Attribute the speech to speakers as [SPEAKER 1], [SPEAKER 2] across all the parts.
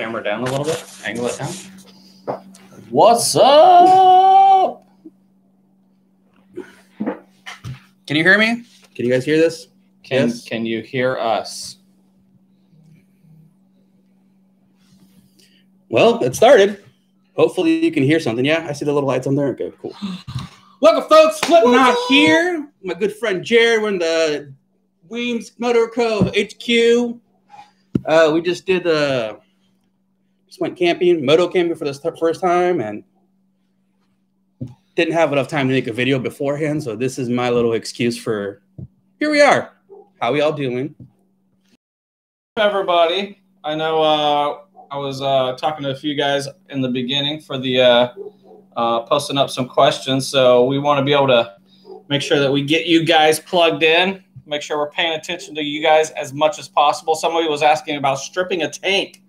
[SPEAKER 1] camera down a little bit. Angle it down. What's up?
[SPEAKER 2] Can you hear me? Can you guys hear this?
[SPEAKER 1] Can
[SPEAKER 2] Yes.
[SPEAKER 1] Can you hear us?
[SPEAKER 2] Well, it started. Hopefully you can hear something. Yeah, I see the little lights on there. Okay, cool. Welcome, folks. Flip Na here. My good friend Jared. We're in the Weems Motor Co. HQ. Uh, we just did uh, just went camping, moto camping for the first time, and didn't have enough time to make a video beforehand. So this is my little excuse for here we are. How we all doing?
[SPEAKER 1] everybody. I know uh, I was uh, talking to a few guys in the beginning for the uh, uh, posting up some questions. So we want to be able to make sure that we get you guys plugged in, make sure we're paying attention to you guys as much as possible. Somebody was asking about stripping a tank.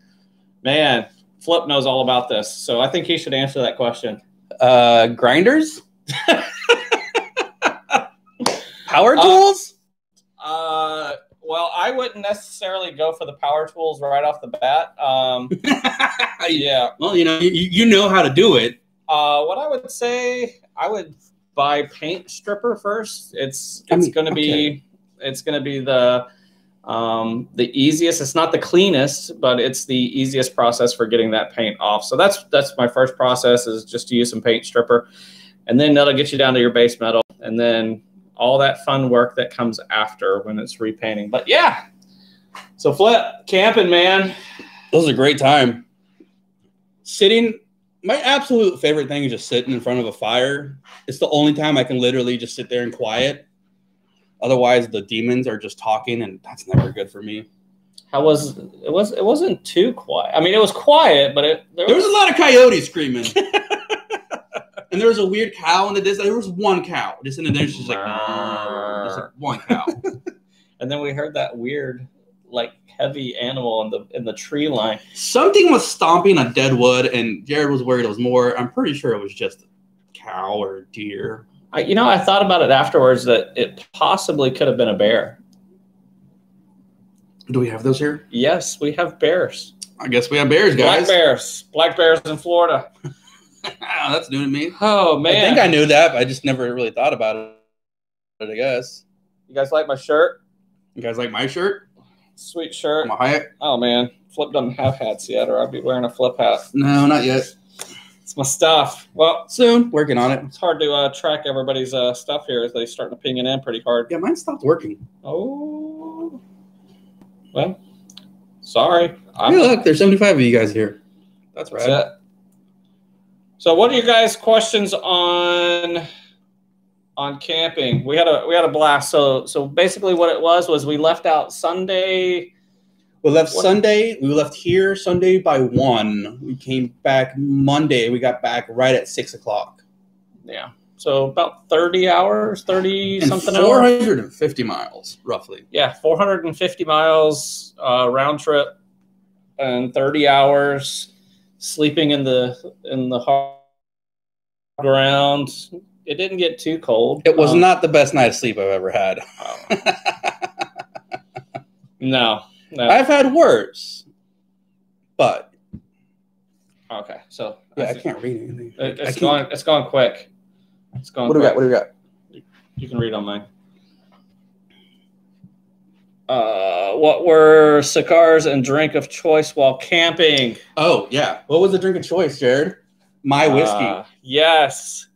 [SPEAKER 1] Man, Flip knows all about this. So I think he should answer that question.
[SPEAKER 2] Uh, grinders, power
[SPEAKER 1] Uh,
[SPEAKER 2] tools.
[SPEAKER 1] Uh, well, I wouldn't necessarily go for the power tools right off the bat. Um, yeah.
[SPEAKER 2] Well, you know, you, you know how to do it.
[SPEAKER 1] Uh, what I would say, I would buy paint stripper first. It's
[SPEAKER 2] I
[SPEAKER 1] it's
[SPEAKER 2] mean,
[SPEAKER 1] going to be it's going to be the um, the easiest. It's not the cleanest, but it's the easiest process for getting that paint off. So that's that's my first process is just to use some paint stripper, and then that'll get you down to your base metal, and then all that fun work that comes after when it's repainting. But yeah, so flip camping, man.
[SPEAKER 2] That was a great time. Sitting, my absolute favorite thing is just sitting in front of a fire. It's the only time I can literally just sit there and quiet. Otherwise, the demons are just talking, and that's never good for me.
[SPEAKER 1] How was it? Was it wasn't too quiet? I mean, it was quiet, but it
[SPEAKER 2] There was a lot of coyotes screaming, and there was a weird cow in the distance. There was one cow just in the distance, just like, just like one cow.
[SPEAKER 1] and then we heard that weird, like heavy animal in the in the tree line.
[SPEAKER 2] Something was stomping on dead wood, and Jared was worried it was more. I'm pretty sure it was just a cow or deer.
[SPEAKER 1] I, you know, I thought about it afterwards that it possibly could have been a bear.
[SPEAKER 2] Do we have those here?
[SPEAKER 1] Yes, we have bears.
[SPEAKER 2] I guess we have bears, guys.
[SPEAKER 1] Black bears. Black bears in Florida.
[SPEAKER 2] That's new to me.
[SPEAKER 1] Oh man, I
[SPEAKER 2] think I knew that, but I just never really thought about it. But I guess
[SPEAKER 1] You guys like my shirt?
[SPEAKER 2] you guys like my shirt.
[SPEAKER 1] Sweet shirt.
[SPEAKER 2] My hat?
[SPEAKER 1] Oh man. Flip doesn't have hats yet, or I'd be wearing a flip hat.
[SPEAKER 2] No, not yet.
[SPEAKER 1] It's my stuff. Well,
[SPEAKER 2] Soon, working on it.
[SPEAKER 1] it's hard to uh, track everybody's uh, stuff here as they start to ping it in pretty hard.
[SPEAKER 2] Yeah, mine stopped working.
[SPEAKER 1] Oh, well, sorry. I'm,
[SPEAKER 2] look, there's 75 of you guys here. That's
[SPEAKER 1] that's
[SPEAKER 2] right.
[SPEAKER 1] it. So, what are your guys' questions on on camping? We had a we had a blast. So, so basically, what it was was we left out Sunday.
[SPEAKER 2] We left
[SPEAKER 1] What-
[SPEAKER 2] Sunday. We left here Sunday by one. We came back Monday. We got back right at six o'clock.
[SPEAKER 1] Yeah. So about thirty hours, thirty
[SPEAKER 2] And
[SPEAKER 1] something hours.
[SPEAKER 2] 450 miles, roughly.
[SPEAKER 1] yeah, 450 miles uh, round trip and 30 hours sleeping in the in the hard ground. It didn't get too cold.
[SPEAKER 2] It was
[SPEAKER 1] Um,
[SPEAKER 2] not the best night of sleep I've ever had.
[SPEAKER 1] No, no.
[SPEAKER 2] I've had worse, but
[SPEAKER 1] okay, so
[SPEAKER 2] yeah,
[SPEAKER 1] I
[SPEAKER 2] I can't read anything.
[SPEAKER 1] it, it's going. It's going quick. It's going.
[SPEAKER 2] What do we got? What do we got?
[SPEAKER 1] You can read on mine. Uh, what were cigars and drink of choice while camping?
[SPEAKER 2] Oh yeah. What was the drink of choice, Jared? My whiskey.
[SPEAKER 1] Uh, yes.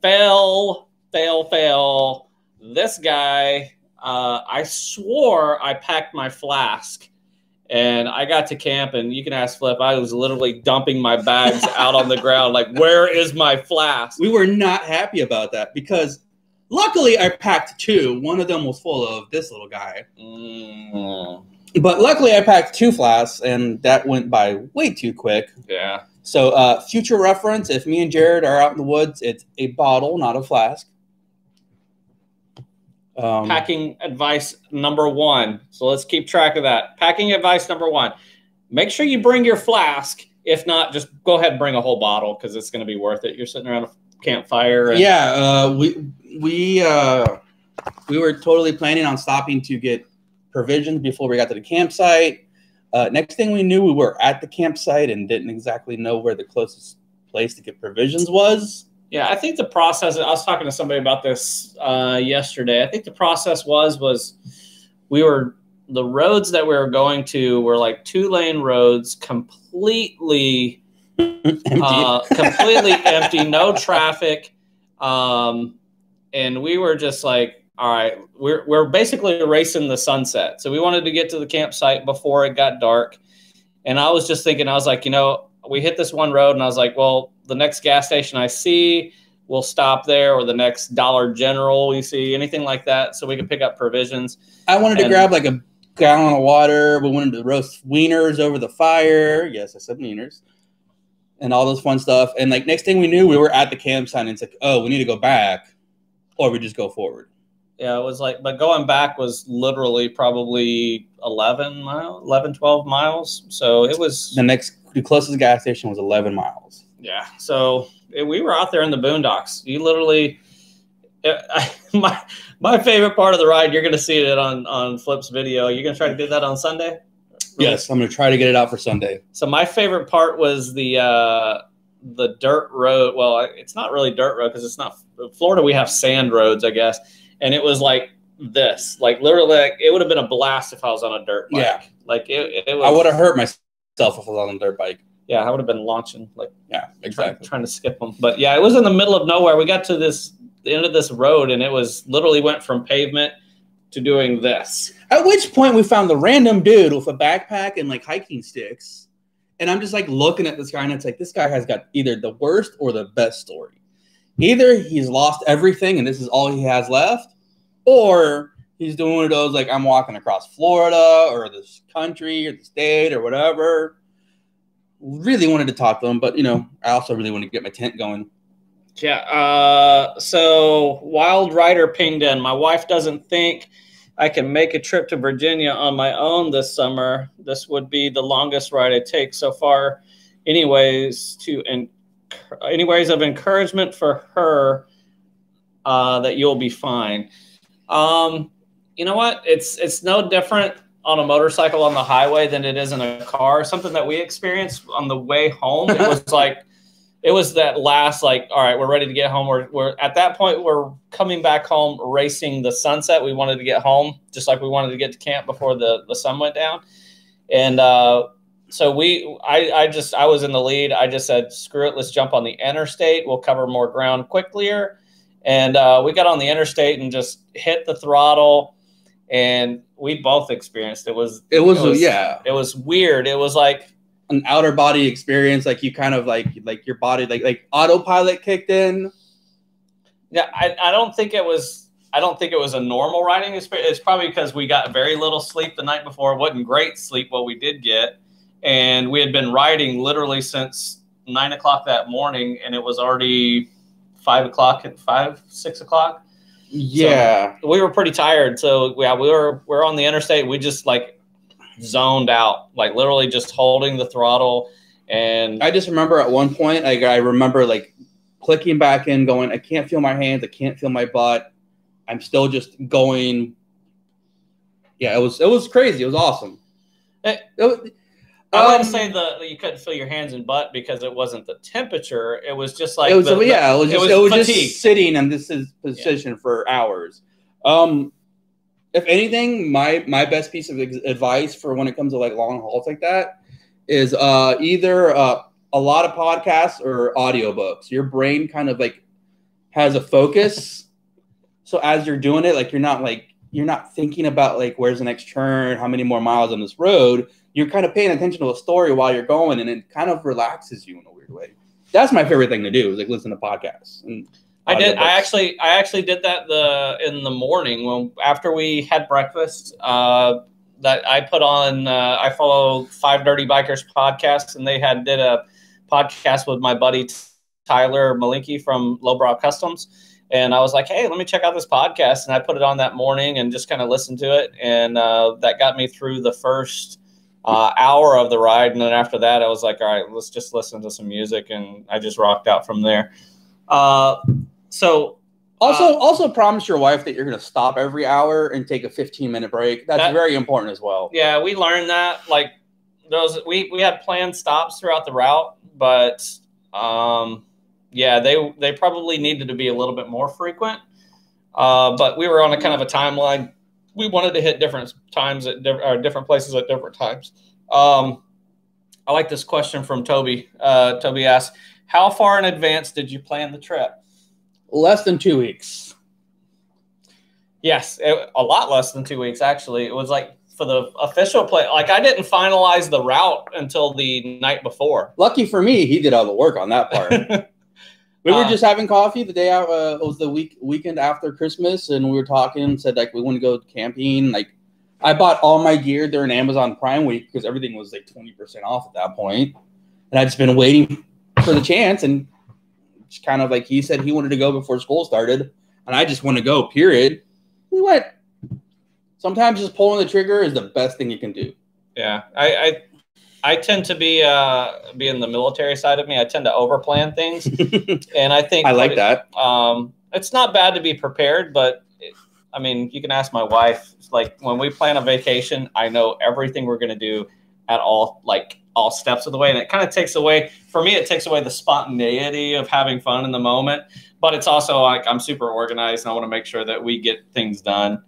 [SPEAKER 1] Fail, fail, fail. This guy, uh, I swore I packed my flask and I got to camp and you can ask Flip, I was literally dumping my bags out on the ground. Like, where is my flask?
[SPEAKER 2] we were not happy about that because luckily I packed two. One of them was full of this little guy.
[SPEAKER 1] Mm,
[SPEAKER 2] But luckily I packed two flasks and that went by way too quick.
[SPEAKER 1] yeah.
[SPEAKER 2] So uh future reference, if me and Jared are out in the woods, it's a bottle, not a flask. Um,
[SPEAKER 1] Packing advice number one. So let's keep track of that. Packing advice number one. Make sure you bring your flask. If not, just go ahead and bring a whole bottle because it's going to be worth it. You're sitting around a campfire. And,
[SPEAKER 2] yeah, uh, we we uh, we were totally planning on stopping to get provisions before we got to the campsite. Uh, next thing we knew, we were at the campsite and didn't exactly know where the closest place to get provisions was.
[SPEAKER 1] Yeah, I think the process. I was talking to somebody about this uh, yesterday. I think the process was was we were the roads that we were going to were like two lane roads, completely uh, completely empty, no traffic, um, and we were just like, all right, we're we're basically racing the sunset. So we wanted to get to the campsite before it got dark, and I was just thinking, I was like, you know, we hit this one road, and I was like, well, the next gas station I see, we'll stop there, or the next Dollar General we see, anything like that, so we can pick up provisions.
[SPEAKER 2] I wanted to grab like a gallon of water. We wanted to roast wieners over the fire. Yes, I said wieners. And all those fun stuff. And like next thing we knew, we were at the campsite and it's like, oh, we need to go back or we just go forward.
[SPEAKER 1] Yeah, it was like, but going back was literally probably 11 miles, 11, 12 miles. So it was,
[SPEAKER 2] The next, the closest gas station was 11 miles.
[SPEAKER 1] Yeah. So it, we were out there in the boondocks. You literally, it, I, my, my favorite part of the ride, you're going to see it on, on Flip's video. You're going to try to do that on Sunday?
[SPEAKER 2] Yes, I'm going to try to get it out for Sunday.
[SPEAKER 1] So my favorite part was the, uh, the dirt road. Well, it's not really dirt road because it's not Florida. We have sand roads, I guess. And it was like this, like literally, like, it would have been a blast if I was on a dirt bike.
[SPEAKER 2] Yeah.
[SPEAKER 1] Like it, it was.
[SPEAKER 2] I would have hurt myself if I was on a dirt bike.
[SPEAKER 1] Yeah, I would have been launching, like
[SPEAKER 2] Yeah,
[SPEAKER 1] trying,
[SPEAKER 2] exactly.
[SPEAKER 1] trying to skip them. But yeah, it was in the middle of nowhere. We got to this the end of this road, and it was literally went from pavement to doing this.
[SPEAKER 2] At which point we found the random dude with a backpack and like hiking sticks. And I'm just like looking at this guy and it's like, this guy has got either the worst or the best story. Either he's lost everything and this is all he has left, or he's doing one of those like I'm walking across Florida or this country or the state or whatever. Really wanted to talk to him, but you know, I also really wanted to get my tent going.
[SPEAKER 1] Yeah. Uh, so Wild Rider pinged in. My wife doesn't think I can make a trip to Virginia on my own this summer. This would be the longest ride I take so far. Anyways, to en- anyways of encouragement for her uh, that you'll be fine. Um, you know what? It's it's no different on a motorcycle on the highway than it is in a car. Something that we experienced on the way home. It was like it was that last like all right we're ready to get home. We're, we're at that point we're coming back home racing the sunset. We wanted to get home just like we wanted to get to camp before the, the sun went down. And uh, so we I, I just i was in the lead. I just said screw it let's jump on the interstate. We'll cover more ground quicklier. And uh, we got on the interstate and just hit the throttle. And we both experienced it was
[SPEAKER 2] It was, yeah,
[SPEAKER 1] it was weird it was like
[SPEAKER 2] an outer body experience. Like you kind of like like your body like like autopilot kicked in.
[SPEAKER 1] Yeah, I, I don't think it was. I don't think it was a normal riding experience. It's probably because we got very little sleep the night before. It wasn't great sleep what we did get, and we had been riding literally since nine o'clock that morning, and it was already five o'clock at five six o'clock.
[SPEAKER 2] Yeah.
[SPEAKER 1] We were pretty tired, so yeah, we were we are on the interstate. We just like zoned out, like literally just holding the throttle, and
[SPEAKER 2] I just remember at one point, like I remember like clicking back in, going, I can't feel my hands, I can't feel my butt. I'm still just going. Yeah, it was it was crazy. It was awesome.
[SPEAKER 1] Eh,
[SPEAKER 2] It was-
[SPEAKER 1] I wouldn't
[SPEAKER 2] um,
[SPEAKER 1] say the you couldn't feel your hands and butt because it wasn't the temperature. It was just like
[SPEAKER 2] it was
[SPEAKER 1] the- the-
[SPEAKER 2] yeah, it was
[SPEAKER 1] it
[SPEAKER 2] just
[SPEAKER 1] was
[SPEAKER 2] it was just sitting in this is position for hours. Um, if anything, my my best piece of advice for when it comes to like long hauls like that is uh either uh, a lot of podcasts or audiobooks. Your brain kind of like has a focus. So as you're doing it, like you're not like you're not thinking about like where's the next turn, how many more miles on this road. You're kind of paying attention to a story while you're going, and it kind of relaxes you in a weird way. That's my favorite thing to do is like listen to podcasts. And
[SPEAKER 1] I did. I actually, I actually did that the in the morning when after we had breakfast. Uh, that I put on. Uh, I follow Five Dirty Bikers podcast, and they had did a podcast with my buddy Tyler Malinky from Lowbrow Customs. And I was like, hey, let me check out this podcast. And I put it on that morning and just kind of listened to it. And uh, that got me through the first uh, hour of the ride. And then after that, I was like, all right, let's just listen to some music. And I just rocked out from there. Uh, so
[SPEAKER 2] Also,
[SPEAKER 1] Uh,
[SPEAKER 2] also promise your wife that you're going to stop every hour and take a 15 minute break. That's
[SPEAKER 1] That-
[SPEAKER 2] very important as well.
[SPEAKER 1] yeah, we learned that like those we we had planned stops throughout the route, but um, yeah, they they probably needed to be a little bit more frequent. Uh, but we were on a kind of a timeline. We wanted to hit different times at diff- or different places at different times. Um, I like this question from Toby. Uh, Toby asks, "How far in advance did you plan the trip?"
[SPEAKER 2] Less than two weeks.
[SPEAKER 1] Yes, it, a lot less than two weeks actually. It was like for the official play. Like I didn't finalize the route until the night before.
[SPEAKER 2] Lucky for me, he did all the work on that part. We were
[SPEAKER 1] Uh,
[SPEAKER 2] just having coffee the day out. Uh, it was the week weekend after Christmas, and we were talking. Said like we want to go camping. Like I bought all my gear during Amazon Prime Week because everything was like twenty percent off at that point, and I'd just been waiting for the chance. And just kind of like he said he wanted to go before school started, and I just want to go. Period. We went. Sometimes just pulling the trigger is the best thing you can do.
[SPEAKER 1] Yeah, I, I I tend to be uh be in the military side of me. I tend to overplan things, and I think
[SPEAKER 2] I like
[SPEAKER 1] it-
[SPEAKER 2] that.
[SPEAKER 1] um, it's not bad to be prepared, but it, I mean, you can ask my wife. Like when we plan a vacation, I know everything we're going to do at all, like all steps of the way, and it kind of takes away. For me, it takes away the spontaneity of having fun in the moment. But it's also like I'm super organized, and I want to make sure that we get things done.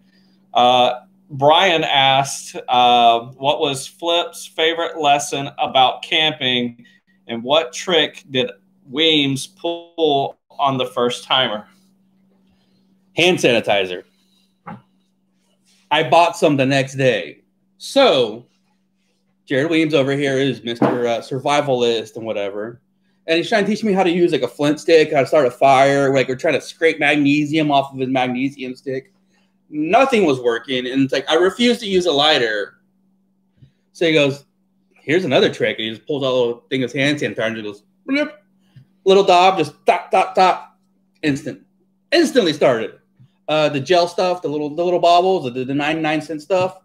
[SPEAKER 1] Uh, Brian asked, uh, "What was Flip's favorite lesson about camping, and what trick did Weems pull on the first timer?"
[SPEAKER 2] hand sanitizer. I bought some the next day. So, Jared Williams over here is Mr. Uh, Survivalist and whatever. And he's trying to teach me how to use like a flint stick, how to start a fire. Like we're trying to scrape magnesium off of his magnesium stick. Nothing was working. And it's like, I refuse to use a lighter. So he goes, Here's another trick. And he just pulls out a little thing of hand sanitizer and goes, "Bloop." little dab, just dot, dot, dot. Instant. Instantly started uh, the gel stuff, the little the little baubles, the, the 99 cent stuff.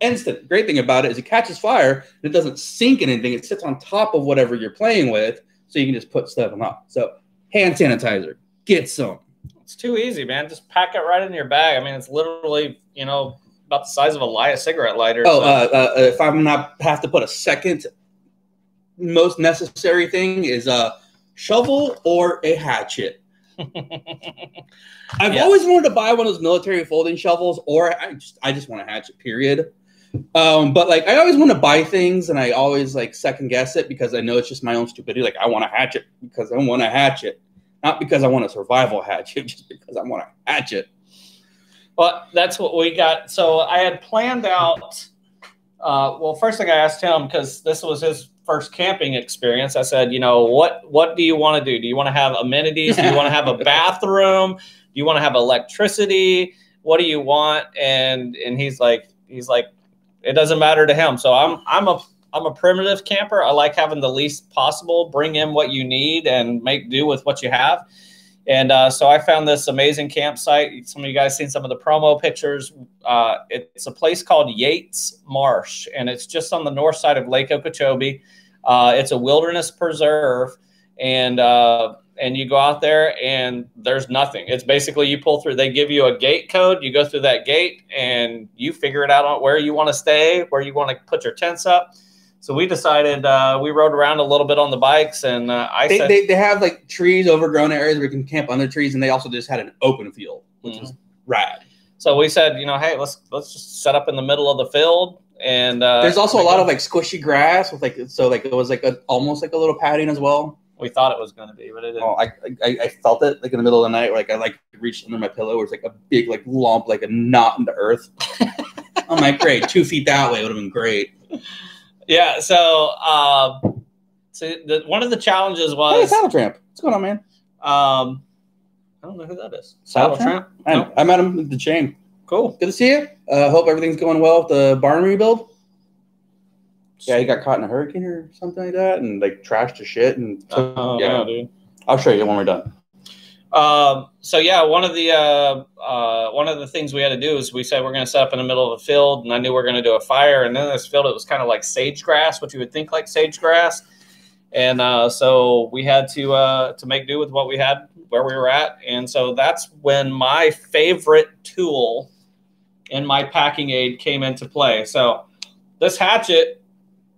[SPEAKER 2] Instant. Great thing about it is it catches fire. It doesn't sink anything. It sits on top of whatever you're playing with, so you can just put stuff on top. So hand sanitizer, get some.
[SPEAKER 1] It's too easy, man. Just pack it right in your bag. I mean, it's literally, you know, about the size of a light, a cigarette lighter.
[SPEAKER 2] Oh,
[SPEAKER 1] so-
[SPEAKER 2] uh, uh, if I'm not have to put a second, most necessary thing is a shovel or a hatchet. I've
[SPEAKER 1] Yeah.
[SPEAKER 2] always wanted to buy one of those military folding shovels, or I just I just want a hatchet. Period. Um, but like I always want to buy things, and I always like second guess it because I know it's just my own stupidity. Like I want a hatchet because I want a hatchet, not because I want a survival hatchet, just because I want a hatchet.
[SPEAKER 1] Well, that's what we got. So I had planned out. Uh, well, first thing I asked him because this was his first camping experience. I said, you know, what what do you want to do? Do you want to have amenities? Do you want to have a bathroom? Do you want to have electricity? What do you want? And and he's like, he's like, it doesn't matter to him. So I'm I'm a I'm a primitive camper. I like having the least possible. Bring in what you need and make do with what you have. And uh, so I found this amazing campsite. Some of you guys seen some of the promo pictures. Uh, it's a place called Yates Marsh, and it's just on the north side of Lake Okeechobee. Uh, it's a wilderness preserve, and uh, and you go out there and there's nothing. It's basically you pull through. They give you a gate code. You go through that gate, and you figure it out on where you want to stay, where you want to put your tents up. So we decided uh, we rode around a little bit on the bikes, and uh, I
[SPEAKER 2] They,
[SPEAKER 1] said,
[SPEAKER 2] they, they have like trees, overgrown areas where you can camp under trees, and they also just had an open field, which was rad.
[SPEAKER 1] So we said, you know, hey, let's let's just set up in the middle of the field, and uh,
[SPEAKER 2] There's also a lot of like squishy grass with like so like it was like a almost like a little padding as well.
[SPEAKER 1] we thought it was going to be, but it didn't.
[SPEAKER 2] Oh, I, I I felt it like in the middle of the night, like I like reached under my pillow, where it's like a big like lump, like a knot in the earth. I'm like, great, two feet that way would have been great.
[SPEAKER 1] Yeah. So, um, so the, one of the challenges was Hey,
[SPEAKER 2] Saddle Tramp, what's going on, man?
[SPEAKER 1] um, I don't know who that is.
[SPEAKER 2] Saddle
[SPEAKER 1] Saddle
[SPEAKER 2] Tramp?
[SPEAKER 1] Tramp.
[SPEAKER 2] I, I met him at the chain.
[SPEAKER 1] Cool.
[SPEAKER 2] Good to see you. Uh, hope everything's going well with the barn rebuild. Yeah, he got caught in a hurricane or something like that, and like trashed to shit. And
[SPEAKER 1] Oh,
[SPEAKER 2] yeah,
[SPEAKER 1] no, dude.
[SPEAKER 2] I'll show you when we're done.
[SPEAKER 1] Um, so yeah, one of the uh, uh, one of the things we had to do is we said we're going to set up in the middle of a field, and I knew we are going to do a fire. And then this field, it was kind of like sage grass, what you would think like sage grass. And uh, so we had to uh, to make do with what we had where we were at. And so that's when my favorite tool in my packing aid came into play. So this hatchet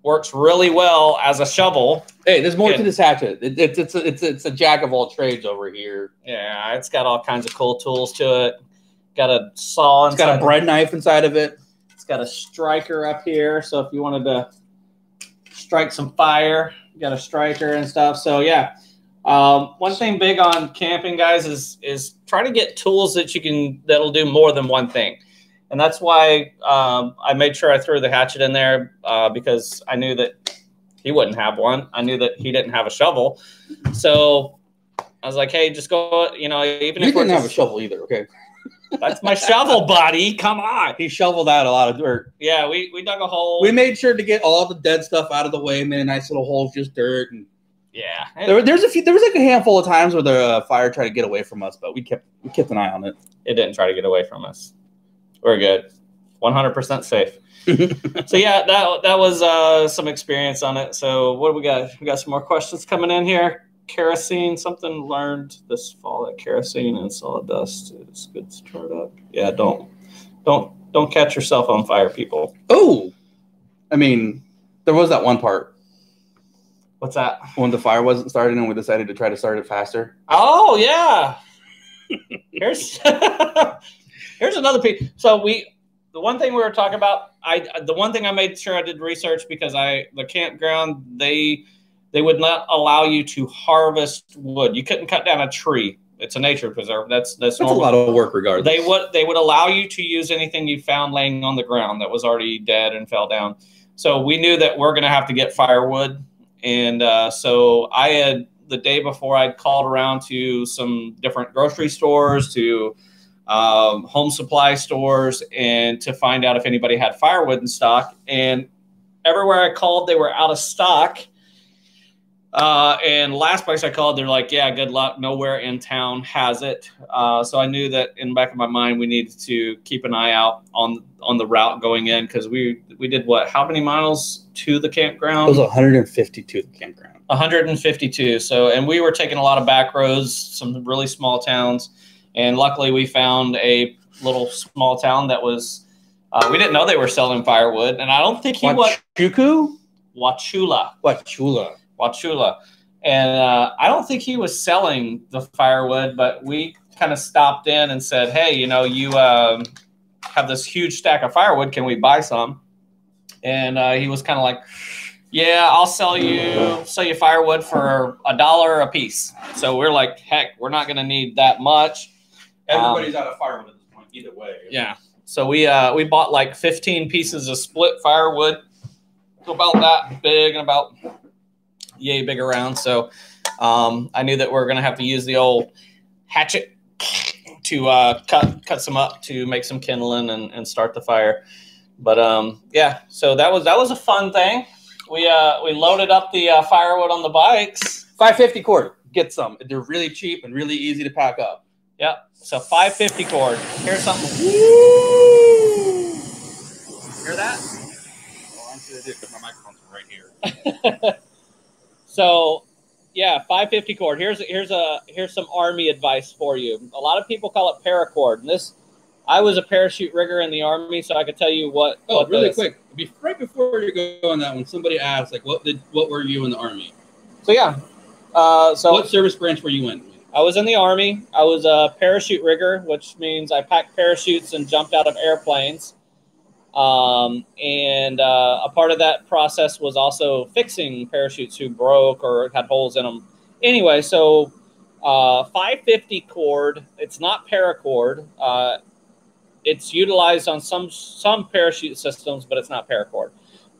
[SPEAKER 1] works really well as a shovel.
[SPEAKER 2] Hey, there's more
[SPEAKER 1] Yeah.
[SPEAKER 2] to this hatchet. It, it's it's a, it's a, it's a jack of all trades over here.
[SPEAKER 1] Yeah, it's got all kinds of cool tools to it. Got a saw.
[SPEAKER 2] It's got a bread knife inside of it.
[SPEAKER 1] It's got a striker up here, so if you wanted to strike some fire, you got a striker and stuff. So yeah, um, one thing big on camping, guys, is is try to get tools that you can that'll do more than one thing, and that's why um, I made sure I threw the hatchet in there uh, because I knew that he wouldn't have one. I knew that he didn't have a shovel, so. I was like, "Hey, just go. You know, even
[SPEAKER 2] You
[SPEAKER 1] if
[SPEAKER 2] didn't have a shovel either. Okay,
[SPEAKER 1] that's my shovel, buddy. Come on.
[SPEAKER 2] he shoveled out a lot of dirt.
[SPEAKER 1] Yeah, we, we dug a hole.
[SPEAKER 2] We made sure to get all the dead stuff out of the way. Made a nice little hole, just dirt. And
[SPEAKER 1] yeah,
[SPEAKER 2] there, there's a few. There was like a handful of times where the uh, fire tried to get away from us, but we kept we kept an eye on it.
[SPEAKER 1] it didn't try to get away from us. We're good. 100% safe. So yeah, that that was uh, some experience on it. So what do we got? We got some more questions coming in here. Kerosene, something learned this fall that kerosene and sawdust is good to start up. Yeah, don't don't don't catch yourself on fire, people.
[SPEAKER 2] oh, I mean, there was that one part
[SPEAKER 1] What's that?
[SPEAKER 2] when the fire wasn't starting and we decided to try to start it faster.
[SPEAKER 1] Oh yeah. Here's here's another piece. So we the one thing we were talking about, I the one thing I made sure I did research because I the campground they they would not allow you to harvest wood. You couldn't cut down a tree. It's a nature preserve. That's that's,
[SPEAKER 2] That's a
[SPEAKER 1] normal.
[SPEAKER 2] lot of work, regardless.
[SPEAKER 1] They would they would allow you to use anything you found laying on the ground that was already dead and fell down. So we knew that we're going to have to get firewood, and uh, so I had the day before I'd called around to some different grocery stores, to um, home supply stores, and to find out if anybody had firewood in stock. And everywhere I called, they were out of stock. Uh, and last place I called, they're like, "Yeah, good luck. Nowhere in town has it." Uh, so I knew that in the back of my mind, we needed to keep an eye out on on the route going in because we we did what? How many miles to the
[SPEAKER 2] it
[SPEAKER 1] campground?
[SPEAKER 2] was 152 the campground.
[SPEAKER 1] 152. So, and we were taking a lot of back roads, some really small towns, and luckily we found a little small town that was. Uh, we didn't know they were selling firewood, and I don't think he was
[SPEAKER 2] Wachuku?
[SPEAKER 1] Wauchula.
[SPEAKER 2] Wauchula.
[SPEAKER 1] Wauchula. And uh, I don't think he was selling the firewood, but we kind of stopped in and said, "Hey, you know, you um, have this huge stack of firewood. Can we buy some?" And uh, he was kind of like, "Yeah, I'll sell you sell you firewood for a dollar a piece." So we're like, "Heck, we're not going to need that much."
[SPEAKER 2] Everybody's out of firewood at this point, either way.
[SPEAKER 1] Yeah. So we uh, we bought like 15 pieces of split firewood, about that big and about yay big around. So um, I knew that we are gonna have to use the old hatchet to uh, cut cut some up to make some kindling and, and start the fire. But um, yeah, so that was that was a fun thing. We uh, we loaded up the uh, firewood on the bikes.
[SPEAKER 2] 550 cord. Get some. They're really cheap and really easy to pack up.
[SPEAKER 1] Yep. So 550 cord. Here's something. Hear that?
[SPEAKER 2] Oh, I'm gonna do because my microphone's right here.
[SPEAKER 1] So, yeah, 550 cord. Here's here's a here's some army advice for you. A lot of people call it paracord, and this I was a parachute rigger in the army, so I could tell you what.
[SPEAKER 2] Oh,
[SPEAKER 1] what
[SPEAKER 2] really
[SPEAKER 1] this-
[SPEAKER 2] quick. Be, right before you go on that one, somebody asked, like, what did what were you in the army?
[SPEAKER 1] So yeah, uh, so
[SPEAKER 2] what service branch were you in?
[SPEAKER 1] I was in the army. I was a parachute rigger, which means I packed parachutes and jumped out of airplanes. Um, and uh, a part of that process was also fixing parachutes who broke or had holes in them. Anyway, so uh, 550 cord. It's not paracord. Uh, it's utilized on some some parachute systems, but it's not paracord.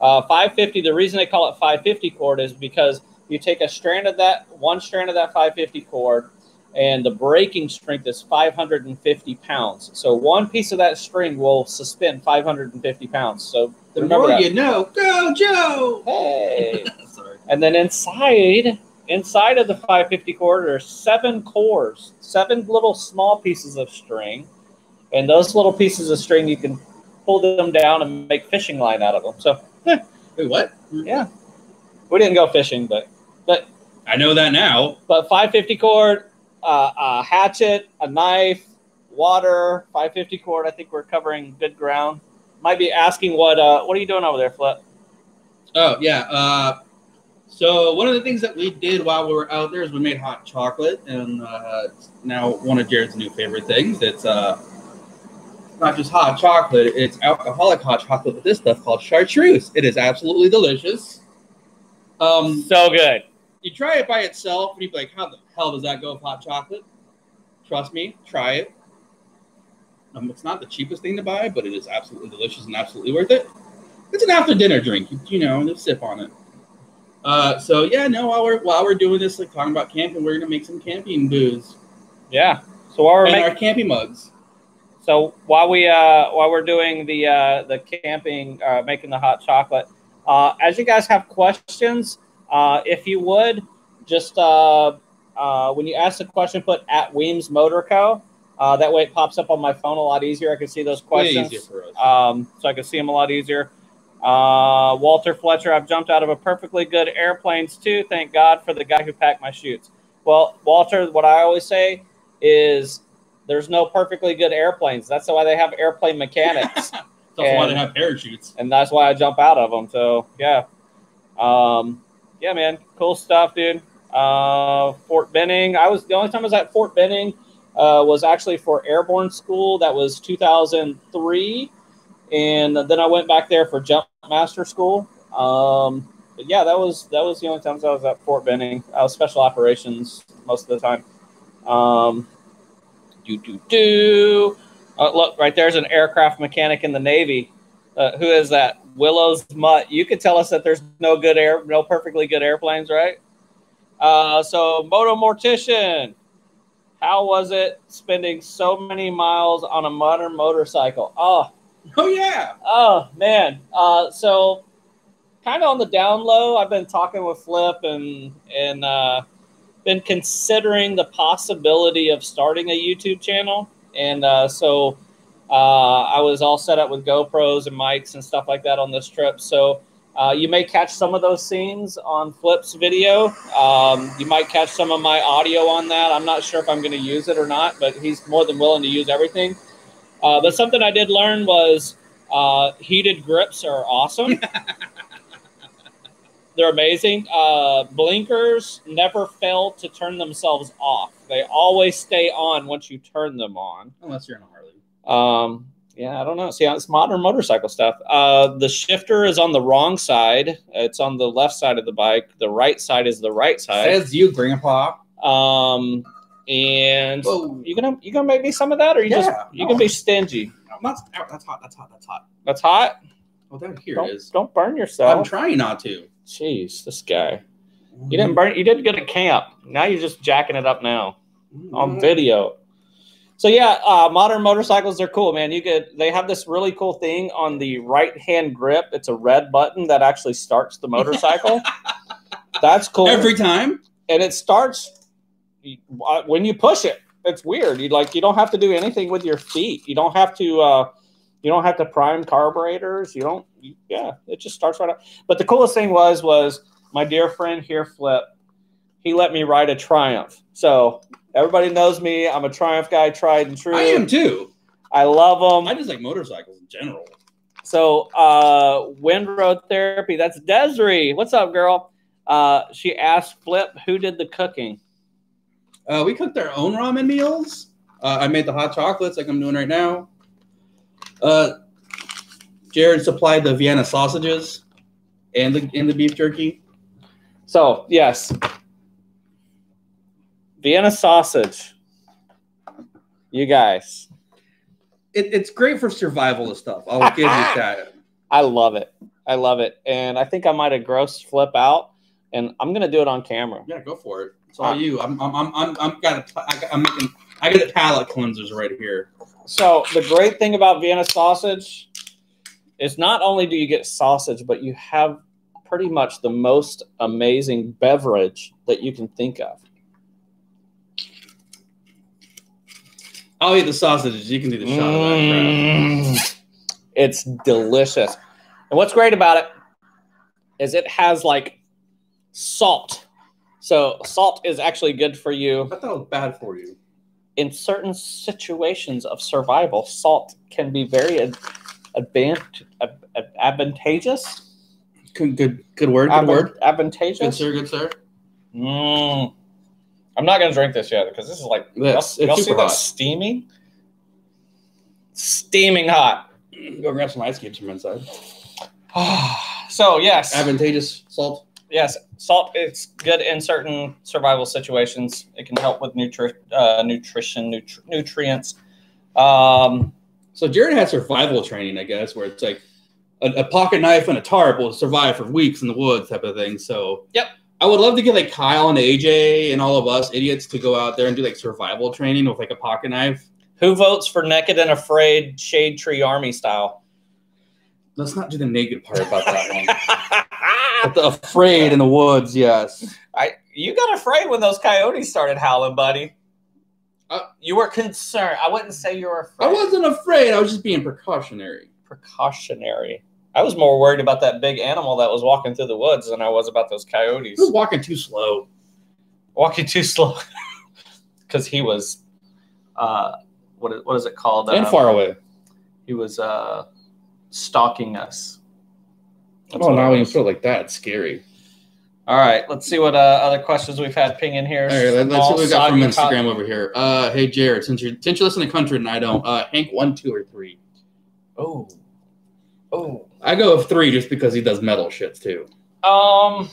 [SPEAKER 1] Uh, 550. The reason they call it 550 cord is because you take a strand of that one strand of that 550 cord and the breaking strength is 550 pounds so one piece of that string will suspend 550 pounds so
[SPEAKER 2] The
[SPEAKER 1] remember
[SPEAKER 2] more
[SPEAKER 1] that.
[SPEAKER 2] you know, go Joe.
[SPEAKER 1] hey
[SPEAKER 2] Sorry.
[SPEAKER 1] and then inside inside of the 550 cord are seven cores seven little small pieces of string and those little pieces of string you can pull them down and make fishing line out of them so
[SPEAKER 2] Wait, what?
[SPEAKER 1] yeah we didn't go fishing but but
[SPEAKER 2] I know that now.
[SPEAKER 1] But 550 cord, uh, a hatchet, a knife, water, 550 cord. I think we're covering good ground. Might be asking what uh, what are you doing over there, Flip?
[SPEAKER 2] Oh yeah. Uh, so one of the things that we did while we were out there is we made hot chocolate, and uh, it's now one of Jared's new favorite things. It's uh, not just hot chocolate; it's alcoholic hot chocolate with this stuff called chartreuse. It is absolutely delicious. Um,
[SPEAKER 1] So good.
[SPEAKER 2] you try it by itself, and you'd be like, "How the hell does that go with hot chocolate?" Trust me, try it. Um, it's not the cheapest thing to buy, but it is absolutely delicious and absolutely worth it. It's an after dinner drink, you, know, just sip on it. Uh, so yeah, no, while we're while we're doing this, like talking about camping, we're gonna make some camping booze
[SPEAKER 1] Yeah. So while we're
[SPEAKER 2] and
[SPEAKER 1] making
[SPEAKER 2] our camping mugs.
[SPEAKER 1] So while we uh, while we're doing the uh, the camping, uh, making the hot chocolate, uh, as you guys have questions, uh, if you would just uh, uh, when you ask the question, put at Weems Motor Co. Uh, that way it pops up on my phone a lot easier. I can see those
[SPEAKER 2] Way
[SPEAKER 1] questions,
[SPEAKER 2] easier for us.
[SPEAKER 1] um, so I can see them a lot easier. Uh, Walter Fletcher, I've jumped out of a perfectly good airplanes too. Thank God for the guy who packed my chutes. Well, Walter, what I always say is there's no perfectly good airplanes. That's why they have airplane mechanics,
[SPEAKER 2] That's why
[SPEAKER 1] and-
[SPEAKER 2] they have parachutes.
[SPEAKER 1] and that's why I jump out of them. So yeah, um, yeah, man, cool stuff, dude. Uh, Fort Benning. I was the only time I was at Fort Benning uh, was actually for airborne school. That was 2003, and then I went back there for jump master school. Um, but yeah, that was that was the only times I was at Fort Benning. I was special operations most of the time. Um, do do do. Uh, look, right there's an aircraft mechanic in the Navy. Uh, who is that? Willow's Mutt. You could tell us that there's no good air, no perfectly good airplanes, right? Uh, so, Moto Mortician, how was it spending so many miles on a modern motorcycle? Oh,
[SPEAKER 2] Oh yeah.
[SPEAKER 1] Oh man. Uh, so kind of on the down low, I've been talking with Flip and and uh, been considering the possibility of starting a YouTube channel. And uh, so uh, I was all set up with GoPros and mics and stuff like that on this trip. So uh, you may catch some of those scenes on Flip's video. Um, you might catch some of my audio on that. I'm not sure if I'm going to use it or not, but he's more than willing to use everything. Uh, but something I did learn was uh, heated grips are awesome. They're amazing. Uh, blinkers never fail to turn themselves off. They always stay on once you turn them on.
[SPEAKER 2] Unless you're in a Harley.
[SPEAKER 1] Um, yeah, I don't know. See, it's modern motorcycle stuff. Uh, the shifter is on the wrong side. It's on the left side of the bike. The right side is the right side.
[SPEAKER 2] Says you, Grandpa.
[SPEAKER 1] Um, and
[SPEAKER 2] Whoa.
[SPEAKER 1] you gonna you gonna make me some of that, or you just you
[SPEAKER 2] no.
[SPEAKER 1] gonna be stingy?
[SPEAKER 2] I'm not, that's hot. That's hot. That's hot.
[SPEAKER 1] That's hot.
[SPEAKER 2] Well, there, here
[SPEAKER 1] don't,
[SPEAKER 2] it is.
[SPEAKER 1] don't burn yourself.
[SPEAKER 2] I'm trying not to.
[SPEAKER 1] Jeez, this guy. You didn't burn. You did good at camp. Now you're just jacking it up now on video. So yeah, uh, modern motorcycles they're cool, man. You could they have this really cool thing on the right hand grip. It's a red button that actually starts the motorcycle. That's cool.
[SPEAKER 2] Every time.
[SPEAKER 1] and it starts uh, when you push it. It's weird. You like you don't have to do anything with your feet. You don't have to. Uh, you don't have to prime carburetors. You don't. You, yeah, it just starts right up. But the coolest thing was was my dear friend here, Flip. He let me ride a Triumph. So everybody knows me. I'm a Triumph guy, tried and true.
[SPEAKER 2] I am too.
[SPEAKER 1] I love them.
[SPEAKER 2] I just like motorcycles in general.
[SPEAKER 1] So, uh, wind road therapy. That's Desiree. What's up, girl? Uh, she asked Flip, who did the cooking?
[SPEAKER 2] Uh, we cooked our own ramen meals. Uh, I made the hot chocolates like I'm doing right now. Uh, Jared supplied the Vienna sausages and the and the beef jerky.
[SPEAKER 1] So, yes. Vienna sausage. You guys.
[SPEAKER 2] It, it's great for survival and stuff. I'll give you that.
[SPEAKER 1] I love it. I love it. And I think I might have grossed Flip out, and I'm going to do it on camera.
[SPEAKER 2] Yeah, go for it. It's all you. I'm I'm I'm I'm, I'm got a, I got, I'm making I got the palate cleansers right here.
[SPEAKER 1] So, the great thing about Vienna sausage is not only do you get sausage, but you have pretty much the most amazing beverage that you can think of.
[SPEAKER 2] I'll eat the sausages. You can do the shot of.
[SPEAKER 1] Mm. It's delicious. And what's great about it is it has like salt. So salt is actually good for you
[SPEAKER 2] I thought it was bad for you.
[SPEAKER 1] in certain situations of survival. Salt can be very ad- advant- ad- ad- advantageous.
[SPEAKER 2] Good, good, good word. Good
[SPEAKER 1] Advan-
[SPEAKER 2] word. Good
[SPEAKER 1] Advantageous.
[SPEAKER 2] sir. Good sir.
[SPEAKER 1] Mm. I'm not gonna drink this yet because this is like
[SPEAKER 2] Yes,
[SPEAKER 1] y'all,
[SPEAKER 2] it's
[SPEAKER 1] y'all see
[SPEAKER 2] super
[SPEAKER 1] that
[SPEAKER 2] hot.
[SPEAKER 1] steaming, steaming hot.
[SPEAKER 2] Go grab some ice cubes from inside.
[SPEAKER 1] so yes,
[SPEAKER 2] Advantageous salt.
[SPEAKER 1] yes, salt. It's good in certain survival situations. It can help with nutri- uh, nutrition, nutri- nutrients. Um,
[SPEAKER 2] So Jared had survival training, I guess, where it's like a, a pocket knife and a tarp will survive for weeks in the woods, type of thing. So
[SPEAKER 1] Yep.
[SPEAKER 2] I would love to get like Kyle and AJ and all of us idiots to go out there and do like survival training with like a pocket knife.
[SPEAKER 1] who votes for naked and afraid shade tree army style?
[SPEAKER 2] Let's not do the naked part about that one. The afraid in the woods, yes.
[SPEAKER 1] I you got afraid when those coyotes started howling, buddy.
[SPEAKER 2] Uh,
[SPEAKER 1] you were concerned. I wouldn't say you were afraid.
[SPEAKER 2] I wasn't afraid. I was just being precautionary.
[SPEAKER 1] precautionary. I was more worried about that big animal that was walking through the woods than I was about those coyotes
[SPEAKER 2] was walking too slow.
[SPEAKER 1] walking too slow because he was, uh, what is, what is it called?
[SPEAKER 2] and
[SPEAKER 1] Uh,
[SPEAKER 2] far away.
[SPEAKER 1] He was uh, stalking us. That's
[SPEAKER 2] Oh, now when you put it like that, it's scary.
[SPEAKER 1] All right, let's see what uh, other questions we've had ping in here.
[SPEAKER 2] All right, let, us see what we got from Instagram over here. Uh, hey Jared, since you're since you're listening to country and I don't, uh, Hank one, two, or three.
[SPEAKER 1] Oh, oh.
[SPEAKER 2] I go with three just because he does metal shits too.
[SPEAKER 1] Um,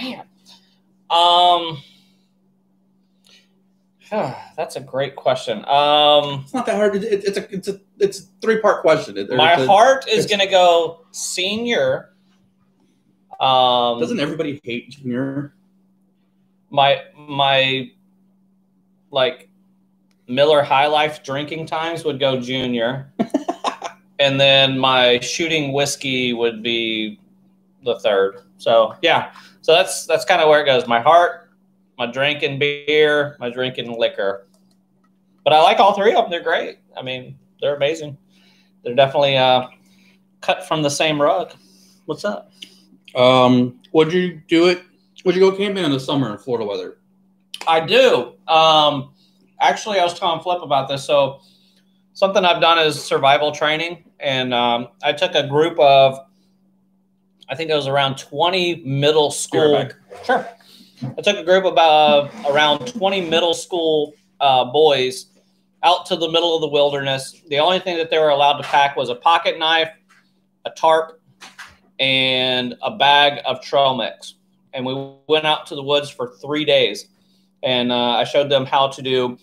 [SPEAKER 1] man, um, that's a great question. Um,
[SPEAKER 2] It's not that hard. It, it, it's a it's a it's a three part question. It,
[SPEAKER 1] my
[SPEAKER 2] a-
[SPEAKER 1] heart is gonna go senior. Um,
[SPEAKER 2] Doesn't everybody hate Junior?
[SPEAKER 1] my my like Miller High Life drinking times would go junior, and then my shooting whiskey would be the third. So yeah, so that's that's kind of where it goes. My heart, my drinking beer, my drinking liquor. But I like all three of them. They're great. I mean, they're amazing. They're definitely uh, cut from the same rug. What's up?
[SPEAKER 2] Um, would you do it? Would you go camping in the summer in Florida weather?
[SPEAKER 1] I do. Um, actually, I was telling Flip about this. So, something I've done is survival training, and um, I took a group of, I think it was around 20 middle school. Sure. I took a group of uh, around 20 middle school uh, boys out to the middle of the wilderness. The only thing that they were allowed to pack was a pocket knife, a tarp, and a bag of trail mix. And we went out to the woods for three days. And uh, I showed them how to do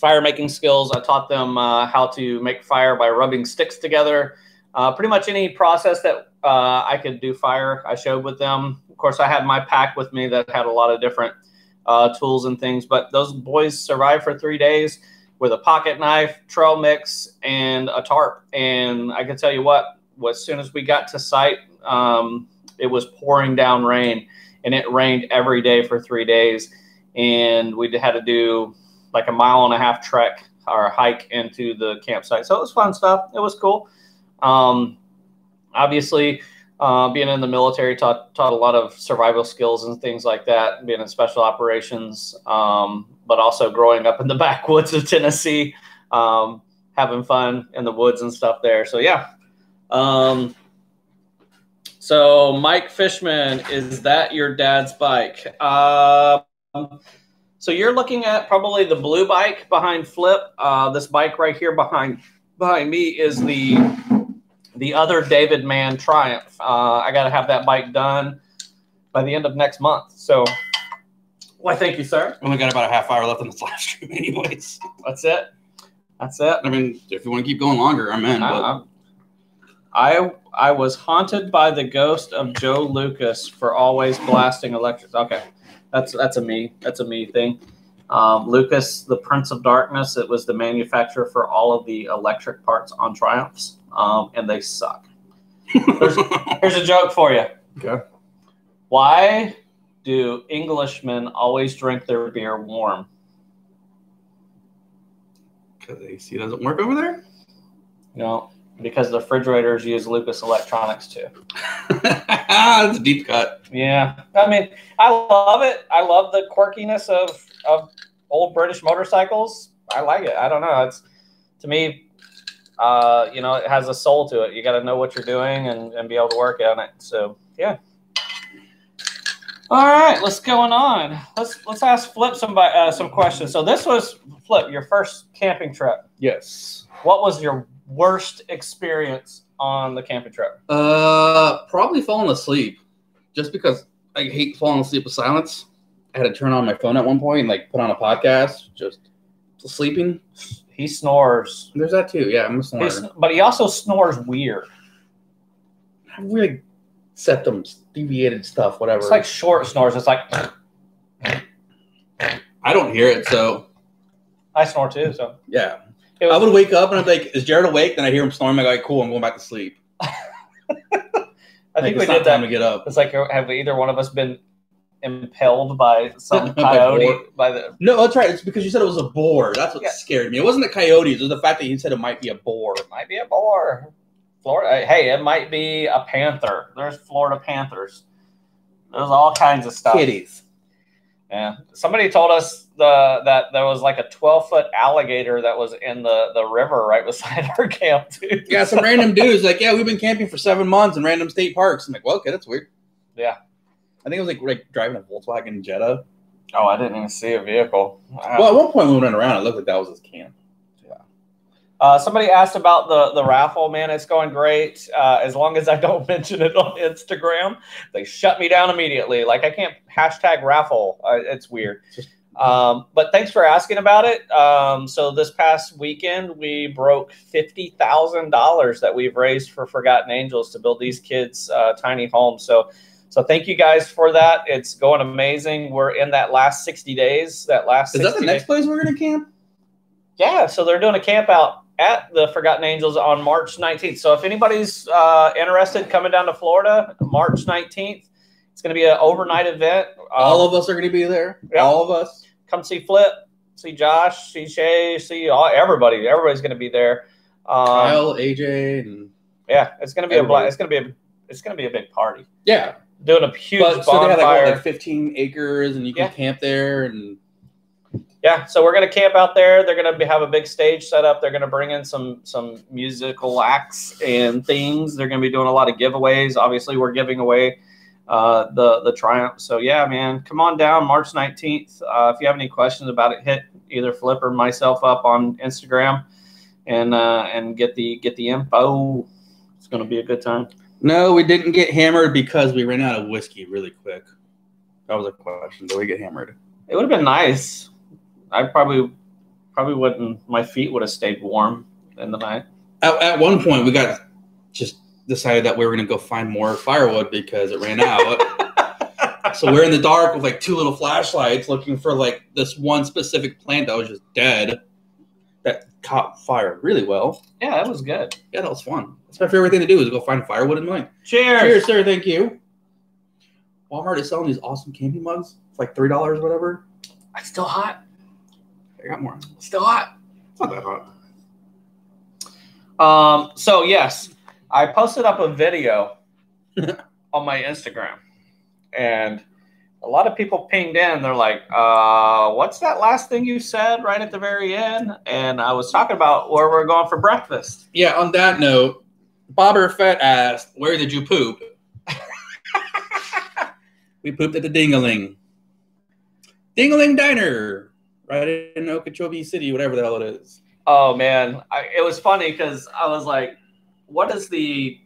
[SPEAKER 1] fire making skills. I taught them uh, how to make fire by rubbing sticks together. Uh, pretty much any process that uh, I could do fire, I showed with them. Of course, I had my pack with me that had a lot of different uh, tools and things. But those boys survived for three days with a pocket knife, trail mix, and a tarp. And I can tell you what, as soon as we got to site, um, it was pouring down rain, and it rained every day for three days. And we had to do like a mile and a half trek or hike into the campsite. So it was fun stuff. It was cool. Um, obviously, uh, being in the military taught taught a lot of survival skills and things like that. Being in special operations, um, but also growing up in the backwoods of Tennessee, um, having fun in the woods and stuff there. So yeah. Um, so Mike Fishman, is that your dad's bike? Um, so you're looking at probably the blue bike behind Flip. Uh, this bike right here behind behind me is the the other David Mann Triumph. Uh, I got to have that bike done by the end of next month. So, why, thank you, sir.
[SPEAKER 2] We only got about a half hour left in this live stream, anyways.
[SPEAKER 1] That's it. That's it.
[SPEAKER 2] I mean, if you want to keep going longer, I'm in. But
[SPEAKER 1] I, I I was haunted by the ghost of Joe Lucas for always blasting electric. Okay, that's that's a me. That's a me thing. Um, Lucas, the Prince of Darkness, it was the manufacturer for all of the electric parts on Triumphs, um, and they suck. Here's, here's a joke for you.
[SPEAKER 2] Okay.
[SPEAKER 1] Why do Englishmen always drink their beer warm?
[SPEAKER 2] because AC doesn't work over there.
[SPEAKER 1] No, because the refrigerators use Lucas Electronics too.
[SPEAKER 2] That's a deep cut.
[SPEAKER 1] Yeah, I mean, I love it. I love the quirkiness of of old British motorcycles. I like it. I don't know. It's to me, uh, you know, it has a soul to it. You got to know what you're doing and, and be able to work on it. So yeah. All right, what's going on? Let's let's ask Flip some uh, some questions. So this was Flip, your first camping trip.
[SPEAKER 2] Yes.
[SPEAKER 1] What was your worst experience on the camping trip?
[SPEAKER 2] Uh, probably falling asleep, just because I hate falling asleep with silence. I had to turn on my phone at one point and like put on a podcast, just sleeping.
[SPEAKER 1] He snores.
[SPEAKER 2] There's that too. Yeah, I'm a snorer.
[SPEAKER 1] sn- but he also snores weird.
[SPEAKER 2] I weird septums, deviated stuff, whatever.
[SPEAKER 1] It's like short snores. It's like
[SPEAKER 2] I don't hear it, so
[SPEAKER 1] I snore too. So
[SPEAKER 2] yeah. I would wake up and I'm like, "Is Jared awake?" Then I hear him snoring. I'm like, "Cool, I'm going back to sleep."
[SPEAKER 1] I
[SPEAKER 2] Like,
[SPEAKER 1] think we did
[SPEAKER 2] time
[SPEAKER 1] that.
[SPEAKER 2] to get up.
[SPEAKER 1] It's like have either one of us been impelled by some coyote
[SPEAKER 2] boar.
[SPEAKER 1] by the
[SPEAKER 2] No, that's right. It's because you said it was a boar. That's what
[SPEAKER 1] Yeah.
[SPEAKER 2] scared me. It wasn't the coyotes. It was the fact that you said it might be a boar.
[SPEAKER 1] It might be a boar. Florida. Hey, it might be a panther. There's Florida panthers. There's all kinds of stuff.
[SPEAKER 2] Kitties.
[SPEAKER 1] Yeah. Somebody told us the that there was like a 12 foot alligator that was in the, the river right beside our camp too.
[SPEAKER 2] Yeah, some random dudes like, yeah, we've been camping for seven months in random state parks. I'm like, well, okay, that's weird.
[SPEAKER 1] Yeah.
[SPEAKER 2] I think it was like like driving a Volkswagen Jetta.
[SPEAKER 1] Oh, I didn't even see a vehicle.
[SPEAKER 2] Well, at one point when we went around, it looked like that was his camp.
[SPEAKER 1] Uh, somebody asked about the, the raffle. Man, it's going great. Uh, as long as I don't mention it on Instagram, they shut me down immediately. Like I can't hashtag raffle. Uh, it's weird. Um, but thanks for asking about it. Um, so this past weekend, we broke fifty thousand dollars that we've raised for Forgotten Angels to build these kids uh, tiny homes. So, so thank you guys for that. It's going amazing. We're in that last sixty days. That last
[SPEAKER 2] Is that
[SPEAKER 1] 60
[SPEAKER 2] the
[SPEAKER 1] days.
[SPEAKER 2] next place we're gonna camp?
[SPEAKER 1] Yeah, so they're doing a camp out at the Forgotten Angels on March 19th. So if anybody's uh, interested coming down to Florida, March 19th, it's going to be an overnight event. Um,
[SPEAKER 2] All of us are gonna be there.
[SPEAKER 1] Yeah.
[SPEAKER 2] All of us.
[SPEAKER 1] Come see Flip, see Josh, see Shay, see all, everybody. Everybody's going to be there. Um,
[SPEAKER 2] Kyle, AJ, and
[SPEAKER 1] yeah, it's going to be a
[SPEAKER 2] Everybody.
[SPEAKER 1] bla- it's going to be a it's going to be a big party.
[SPEAKER 2] yeah.
[SPEAKER 1] Doing a huge
[SPEAKER 2] But so they
[SPEAKER 1] bonfire.
[SPEAKER 2] had like, what, like 15 acres, and you can
[SPEAKER 1] Yeah.
[SPEAKER 2] camp there, and
[SPEAKER 1] Yeah, so we're gonna camp out there. They're gonna be, have a big stage set up. They're gonna bring in some some musical acts and things. They're gonna be doing a lot of giveaways. Obviously, we're giving away uh, the the Triumph. So yeah, man, come on down March nineteenth. Uh, if you have any questions about it, hit either Flip or myself up on Instagram, and uh, and get the get the info. It's gonna be a good time.
[SPEAKER 2] no, we didn't get hammered because we ran out of whiskey really quick. That was a question. Did we get hammered?
[SPEAKER 1] It would have been nice. I probably probably wouldn't. My feet would have stayed warm in the night.
[SPEAKER 2] At, at one point, we got just decided that we were going to go find more firewood because it ran out. so we're in the dark with like two little flashlights looking for like this one specific plant that was just dead that caught fire really well.
[SPEAKER 1] Yeah, that was good.
[SPEAKER 2] Yeah, that was fun. That's my favorite thing to do is go find firewood in the night.
[SPEAKER 1] Cheers.
[SPEAKER 2] Cheers, sir. Thank you. Walmart is selling these awesome camping mugs. It's like three dollars, whatever.
[SPEAKER 1] It's still hot.
[SPEAKER 2] I got more.
[SPEAKER 1] Still hot.
[SPEAKER 2] It's not that hot.
[SPEAKER 1] Um, so yes, I posted up a video on my Instagram, and a lot of people pinged in. They're like, uh, "What's that last thing you said right at the very end?" And I was talking about where we're going for breakfast.
[SPEAKER 2] Yeah. On that note, Bobber Fett asked, "Where did you poop?" we pooped at the Dingaling. Dingaling Diner, right in Okeechobee City, whatever the hell it is.
[SPEAKER 1] Oh man, I, it was funny because I was like, "What is the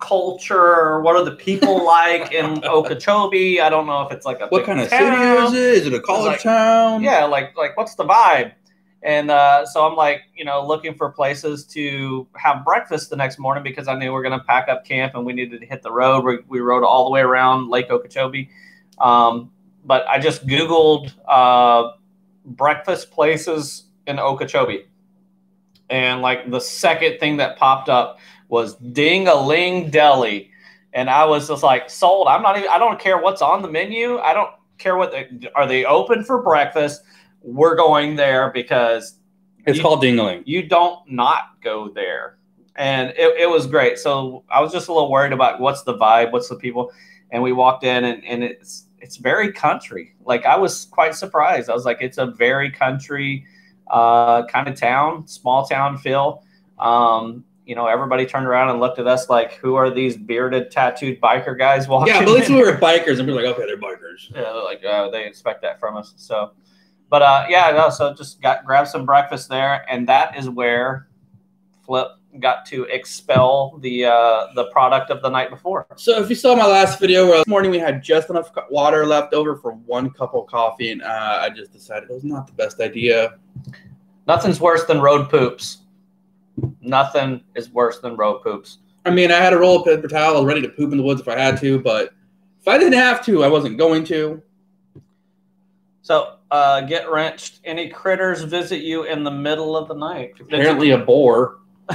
[SPEAKER 1] culture? What are the people like in Okeechobee?" I don't know if it's like a
[SPEAKER 2] What kind of
[SPEAKER 1] town.
[SPEAKER 2] city is it? Is it a college
[SPEAKER 1] like-
[SPEAKER 2] town?
[SPEAKER 1] yeah like like what's the vibe and uh, so i'm like you know looking for places to have breakfast the next morning because i knew we are going to pack up camp and we needed to hit the road we, we rode all the way around lake okeechobee um, but i just googled uh, breakfast places in okeechobee and like the second thing that popped up was ding a ling deli. And i was just like sold. I'm not even i don't care what's on the menu. I don't care what they are they open for breakfast? We're going there because
[SPEAKER 2] It's
[SPEAKER 1] You-
[SPEAKER 2] called Dingaling.
[SPEAKER 1] you don't not go there. And it, it was great. So i was just a little worried about what's the vibe what's the people. And we walked in and, and it's it's very country. Like i was quite surprised. I was like it's a very country uh, kind of town small town feel Um, you know, everybody turned around and looked at us like, "Who are these bearded, tattooed biker guys walking?"
[SPEAKER 2] Yeah, but at least
[SPEAKER 1] in?"
[SPEAKER 2] we were bikers, and we are like, okay, they're bikers.
[SPEAKER 1] Yeah, they're like uh, they expect that from us. So, but uh, yeah, no. So just got grab some breakfast there, and that is where Flip got to expel the uh, the product of the night before.
[SPEAKER 2] So if you saw my last video, where this morning we had just enough water left over for one cup of coffee, and uh, I just decided it was not the best idea.
[SPEAKER 1] Nothing's worse than road poops. Nothing is worse than road poops.
[SPEAKER 2] I mean, I had a roll of paper towel. Ready to poop in the woods if I had to, but if I didn't have to, I wasn't going to.
[SPEAKER 1] So uh, get wrenched. Any critters visit you in the middle of the night?
[SPEAKER 2] Apparently, a boar.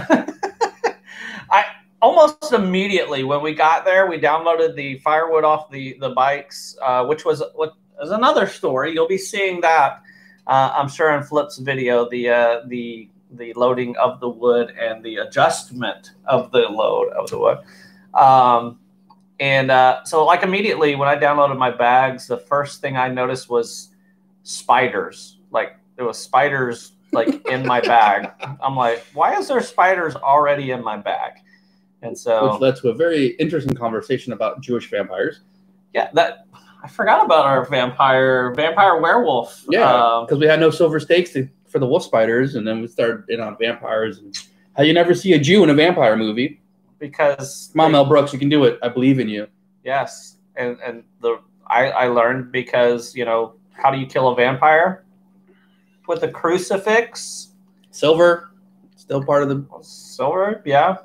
[SPEAKER 1] I almost immediately when we got there, we downloaded the firewood off the the bikes, uh, which was what is another story. You'll be seeing that, uh, I'm sure, in Flip's video. The uh, the the loading of the wood and the adjustment of the load of the wood. Um, and uh, so, like immediately when I downloaded my bags, the first thing I noticed was spiders. Like there was spiders like in my bag. I'm like, why is there spiders already in my bag? And so,
[SPEAKER 2] which led to a very interesting conversation about Jewish vampires.
[SPEAKER 1] yeah, that I forgot about our vampire vampire werewolf.
[SPEAKER 2] Yeah,
[SPEAKER 1] Um,
[SPEAKER 2] because we had no silver stakes to, for the wolf spiders, and then we started in on vampires and how you never see a Jew in a vampire movie.
[SPEAKER 1] because
[SPEAKER 2] on, Mel Brooks, you can do it. I believe in you.
[SPEAKER 1] Yes, and and the I I learned because you know how do you kill a vampire with a crucifix,
[SPEAKER 2] Silver, still part of the.
[SPEAKER 1] silver, yeah,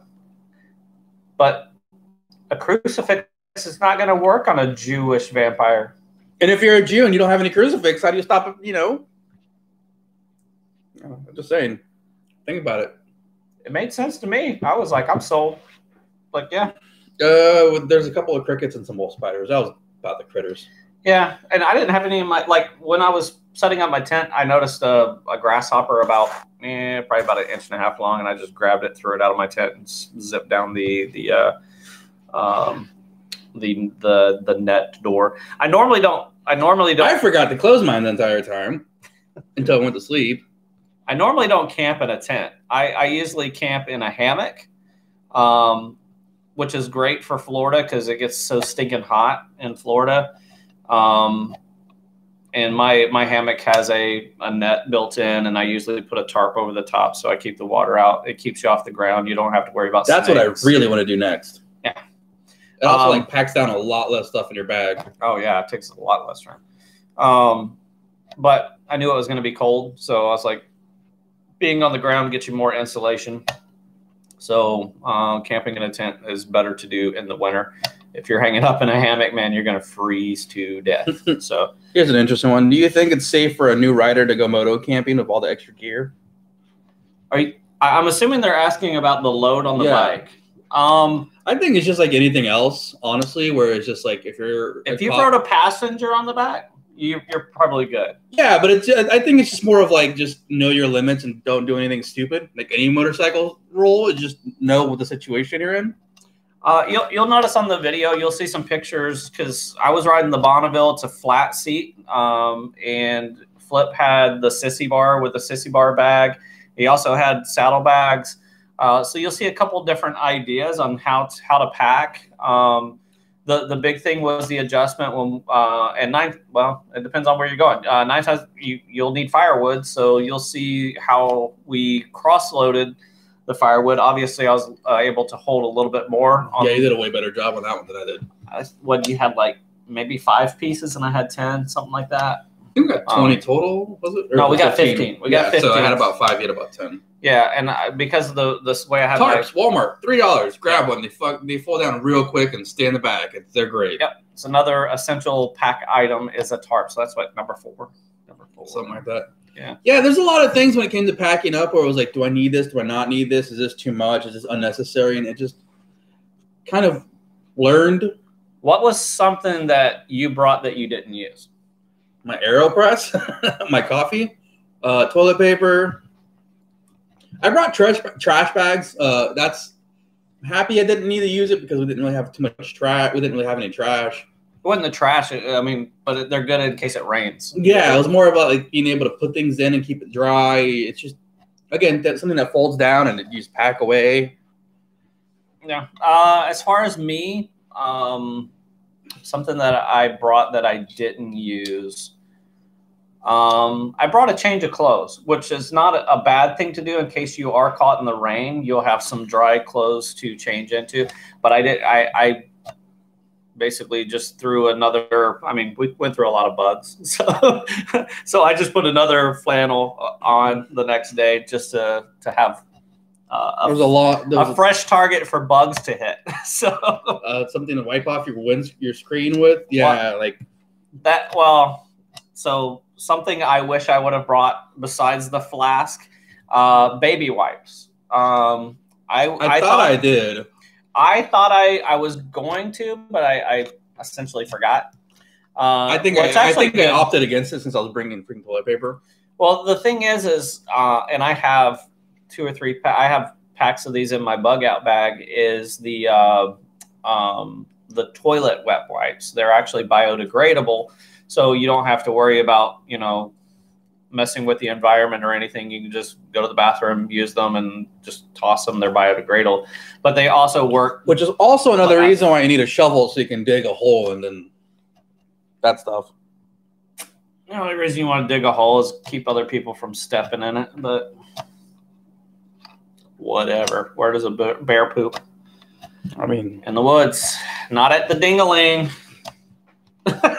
[SPEAKER 1] but a crucifix is not going to work on a Jewish vampire.
[SPEAKER 2] And if you're a Jew and you don't have any crucifix, how do you stop it? You know. I'm just saying. Think about it.
[SPEAKER 1] It made sense to me. I was like, I'm sold. Like, yeah,
[SPEAKER 2] Uh, there's a couple of crickets and some wolf spiders. That was about the critters.
[SPEAKER 1] Yeah, and I didn't have any of my like when I was setting up my tent. I noticed a, a grasshopper about eh, probably about an inch and a half long, and I just grabbed it, threw it out of my tent, and zipped down the the uh, um, the the the net door. I normally don't. I normally don't.
[SPEAKER 2] I forgot to close mine the entire time until I went to sleep.
[SPEAKER 1] I normally don't camp in a tent. I, I usually camp in a hammock, um, which is great for Florida because it gets so stinking hot in Florida. Um, and my my hammock has a, a net built in, and I usually put a tarp over the top so I keep the water out. It keeps you off the ground. You don't have to worry about.
[SPEAKER 2] That's what I really want to do next.
[SPEAKER 1] Yeah.
[SPEAKER 2] It also
[SPEAKER 1] Um,
[SPEAKER 2] like packs down a lot less stuff in your bag.
[SPEAKER 1] Oh yeah, it takes a lot less time. Um, but I knew it was going to be cold, so I was like, being on the ground gets you more insulation. So uh, camping in a tent is better to do in the winter. If you're hanging up in a hammock, man, you're going to freeze to death. so
[SPEAKER 2] Here's an interesting one. Do you think it's safe for a new rider to go moto camping with all the extra gear?
[SPEAKER 1] are you, I- I'm assuming they're asking about the load on the
[SPEAKER 2] Yeah.
[SPEAKER 1] bike. Um,
[SPEAKER 2] I think it's just like anything else, honestly, where it's just like if you're
[SPEAKER 1] if you
[SPEAKER 2] cop-
[SPEAKER 1] rode a passenger on the back, you, you're probably good.
[SPEAKER 2] yeah, but it's I think it's just more of like just know your limits and don't do anything stupid. Like any motorcycle rule, is just know what the situation you're in.
[SPEAKER 1] Uh, you'll, you'll notice on the video, you'll see some pictures because I was riding the Bonneville. It's a flat seat. Um, and Flip had the sissy bar with the sissy bar bag. He also had saddlebags. Uh, so you'll see a couple different ideas on how to, how to pack. Um, the, the big thing was the adjustment when uh, and nine well it depends on where you're going uh, nine times you you'll need firewood so you'll see how we cross loaded the firewood obviously I was uh, able to hold a little bit more on
[SPEAKER 2] Yeah, you did a way better job on that one than I did.
[SPEAKER 1] I, what you had like maybe five pieces and I had ten, something like that.
[SPEAKER 2] I think we got
[SPEAKER 1] Um,
[SPEAKER 2] 20 total, was it? Or
[SPEAKER 1] no, we got 15. We got
[SPEAKER 2] yeah, So I had about five, you had about 10.
[SPEAKER 1] Yeah, and I, because of the this way I had my,
[SPEAKER 2] Tarps, Walmart, $3. Grab one. They fuck, they fall down real quick and stay in the back. It's, they're great.
[SPEAKER 1] Yep. it's another essential pack item is a tarp. So that's what number four. Number four.
[SPEAKER 2] Something like that.
[SPEAKER 1] Yeah.
[SPEAKER 2] Yeah, there's a lot of things when it came to packing up where it was like, do I need this? Do I not need this? Is this too much? Is this unnecessary? And it just kind of learned
[SPEAKER 1] What was something that you brought that you didn't use?
[SPEAKER 2] my AeroPress, my coffee, uh, toilet paper. I brought trash trash bags. Uh, that's I'm happy I didn't need to use it because we didn't really have too much trash. We didn't really have any trash.
[SPEAKER 1] It wasn't the trash. I mean, but they're good in case it rains.
[SPEAKER 2] Yeah, it was more about like being able to put things in and keep it dry. It's just Again, that's something that folds down and you just pack away.
[SPEAKER 1] Yeah. Uh, as far as me, um, something that I brought that I didn't use. Um, I brought a change of clothes, which is not a, a bad thing to do in case you are caught in the rain. You'll have some dry clothes to change into. But I did. I, I basically just threw another. I mean, we went through a lot of bugs, so so I just put another flannel on the next day just to to have uh,
[SPEAKER 2] There was a lot.
[SPEAKER 1] A, a fresh target for bugs to hit. So
[SPEAKER 2] uh, something to wipe off your wind, your screen with. Yeah, like
[SPEAKER 1] that well, so something I wish I would have brought besides the flask, uh, baby wipes. Um, I
[SPEAKER 2] I, thought, I did.
[SPEAKER 1] I thought I, I was going to, but I, I essentially forgot. Uh,
[SPEAKER 2] I think
[SPEAKER 1] well,
[SPEAKER 2] I, I think I opted against it since I was bringing freaking toilet paper.
[SPEAKER 1] Well, the thing is, is uh, and I have two or three. Pa- I have packs of these in my bug out bag. Is the uh, um, the toilet wet wipes? They're actually biodegradable, so you don't have to worry about you know messing with the environment or anything. You can just go to the bathroom, use them, and just toss them. They're biodegradable, but they also work.
[SPEAKER 2] Which is also another
[SPEAKER 1] Okay.
[SPEAKER 2] reason why you need a shovel so you can dig a hole and then that stuff.
[SPEAKER 1] The only reason you want to dig a hole is keep other people from stepping in it, but whatever. Where does a bear bear poop?
[SPEAKER 2] I mean,
[SPEAKER 1] In the woods, not at the dingaling.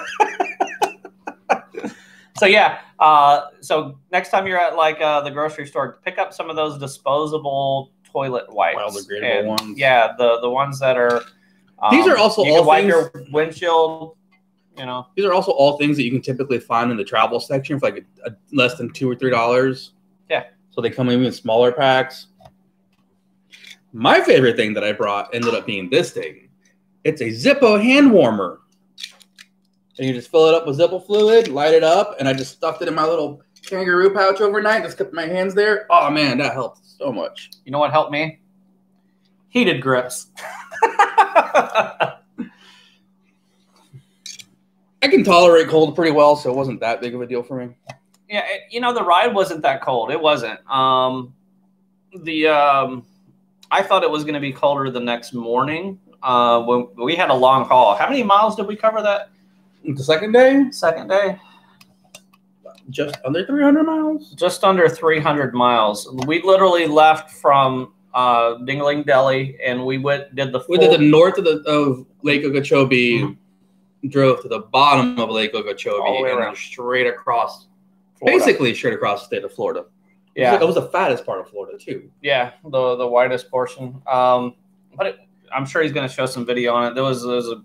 [SPEAKER 1] so yeah, uh, so next time you're at like uh, the grocery store, pick up some of those disposable toilet wipes.
[SPEAKER 2] Biodegradable
[SPEAKER 1] And,
[SPEAKER 2] ones.
[SPEAKER 1] Yeah, the the ones that are. Um,
[SPEAKER 2] These are also
[SPEAKER 1] you
[SPEAKER 2] all
[SPEAKER 1] wipe
[SPEAKER 2] things-
[SPEAKER 1] your windshield. You know,
[SPEAKER 2] these are also all things that you can typically find in the travel section for like a, a, less than two or three dollars.
[SPEAKER 1] Yeah.
[SPEAKER 2] So they come in even smaller packs. My favorite thing that I brought ended up being this thing. It's a Zippo hand warmer. And you just fill it up with Zippo fluid, light it up, and I just stuffed it in my little kangaroo pouch overnight. Just kept my hands there. Oh man, that helped so much.
[SPEAKER 1] you know what helped me? Heated grips.
[SPEAKER 2] I can tolerate cold pretty well, so it wasn't that big of a deal for me.
[SPEAKER 1] Yeah, it, you know the ride wasn't that cold. It wasn't. Um, the um, I thought it was going to be colder the next morning. Uh, when we had a long haul. How many miles did we cover that
[SPEAKER 2] The second day,
[SPEAKER 1] second day?
[SPEAKER 2] just under 300 miles.
[SPEAKER 1] Just under 300 miles. We literally left from uh, Dingling Deli, and we went did the
[SPEAKER 2] We did the north of the of Lake Okeechobee, drove to the bottom of Lake Okeechobee,
[SPEAKER 1] All the way
[SPEAKER 2] and
[SPEAKER 1] around.
[SPEAKER 2] then straight across,
[SPEAKER 1] Florida.
[SPEAKER 2] basically straight across the state of Florida. It was,
[SPEAKER 1] yeah.
[SPEAKER 2] like- it was the fattest part of Florida too.
[SPEAKER 1] Yeah, the the widest portion. Um, but it, I'm sure he's going to show some video on it. There was, there was a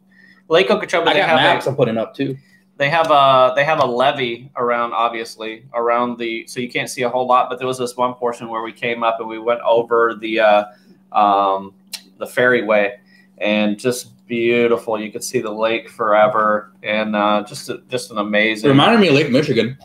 [SPEAKER 1] Lake Okeechobee.
[SPEAKER 2] I
[SPEAKER 1] they
[SPEAKER 2] got
[SPEAKER 1] have
[SPEAKER 2] maps
[SPEAKER 1] a,
[SPEAKER 2] I'm putting up too.
[SPEAKER 1] they have a they have a levee around, obviously around the so you can't see a whole lot. But there was this one portion where we came up and we went over the uh, um, the ferryway, and just beautiful. You could see the lake forever, and uh, just a, just an
[SPEAKER 2] It
[SPEAKER 1] amazing.
[SPEAKER 2] reminded me of Lake Michigan.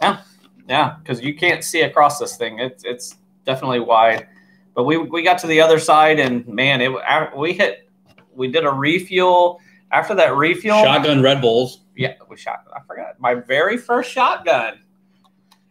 [SPEAKER 1] Yeah, yeah, because you can't see across this thing. It's it's definitely wide. But we we got to the other side, and man, it we hit. We did a refuel. After that refuel,
[SPEAKER 2] Shotgun Red Bulls.
[SPEAKER 1] yeah, we shot. I forgot my very first shotgun.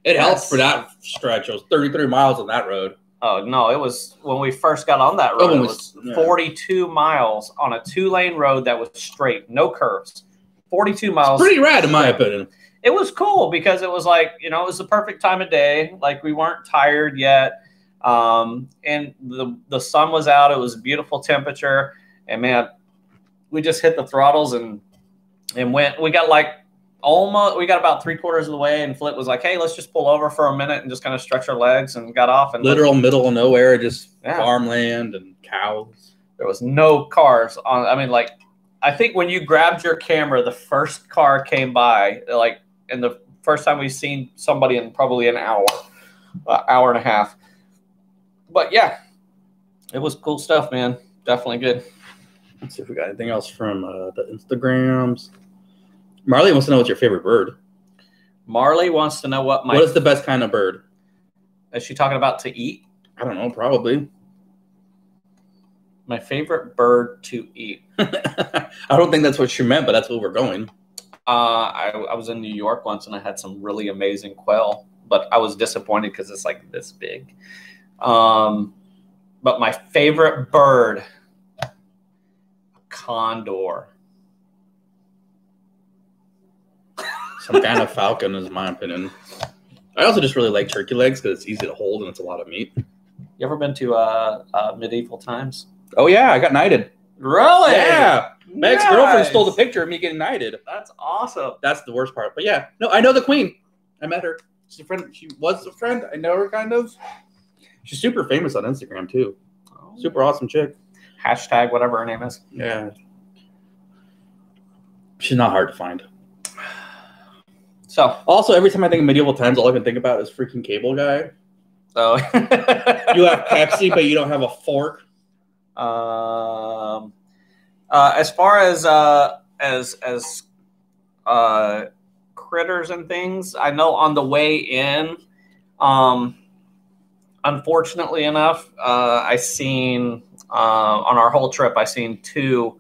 [SPEAKER 2] It
[SPEAKER 1] Yes.
[SPEAKER 2] helped for that stretch. It was 33 miles on that road.
[SPEAKER 1] Oh no, it was when we first got on that
[SPEAKER 2] Oh,
[SPEAKER 1] road.
[SPEAKER 2] when
[SPEAKER 1] it was
[SPEAKER 2] yeah.
[SPEAKER 1] 42 miles on a two lane road that was straight, no curves. 42 miles.
[SPEAKER 2] Pretty rad, in my opinion.
[SPEAKER 1] it was cool because it was like you know it was the perfect time of day like we weren't tired yet um, and the the sun was out it was a beautiful temperature and man we just hit the throttles and and went we got like almost we got about three quarters of the way and flip was like hey let's just pull over for a minute and just kind of stretch our legs and got off and
[SPEAKER 2] Literal middle of nowhere, just
[SPEAKER 1] Yeah.
[SPEAKER 2] farmland and cows.
[SPEAKER 1] there was no cars on i mean like i think when you grabbed your camera the first car came by like and the first time we've seen somebody in probably an hour uh, hour and a half but yeah it was cool stuff man definitely good
[SPEAKER 2] Let's see if we got anything else from uh, the Instagrams. Marley wants to know what's your favorite bird.
[SPEAKER 1] marley wants to know what my
[SPEAKER 2] what is the best kind of bird?
[SPEAKER 1] is she talking about to eat
[SPEAKER 2] I don't know, probably.
[SPEAKER 1] my favorite bird to eat
[SPEAKER 2] I don't think that's what she meant, but that's where we're going.
[SPEAKER 1] uh, I, I was in new york once and i had some really amazing quail but I was disappointed because it's like this big. Um, but my favorite bird, condor.
[SPEAKER 2] Some kind of falcon is my opinion. I also just really like turkey legs because it's easy to hold and it's a lot of meat.
[SPEAKER 1] You ever been to uh, uh, medieval times?
[SPEAKER 2] Oh yeah, I got knighted.
[SPEAKER 1] Really?
[SPEAKER 2] Yeah, my ex girlfriend stole the picture of me getting knighted.
[SPEAKER 1] That's awesome.
[SPEAKER 2] That's the worst part. But yeah, no, I know the queen. I met her. She's a friend. She was a friend. I know her kind of. She's super famous on Instagram too. Super awesome chick.
[SPEAKER 1] Hashtag whatever her name is.
[SPEAKER 2] Yeah. She's not hard to find.
[SPEAKER 1] So,
[SPEAKER 2] Also, every time I think of medieval times, all I can think about is freaking cable guy.
[SPEAKER 1] so
[SPEAKER 2] You have Pepsi, but you don't have a fork.
[SPEAKER 1] Um, uh, as far as uh, as as uh, critters and things, I know on the way in, um, unfortunately enough, uh, I seen uh, on our whole trip, I seen two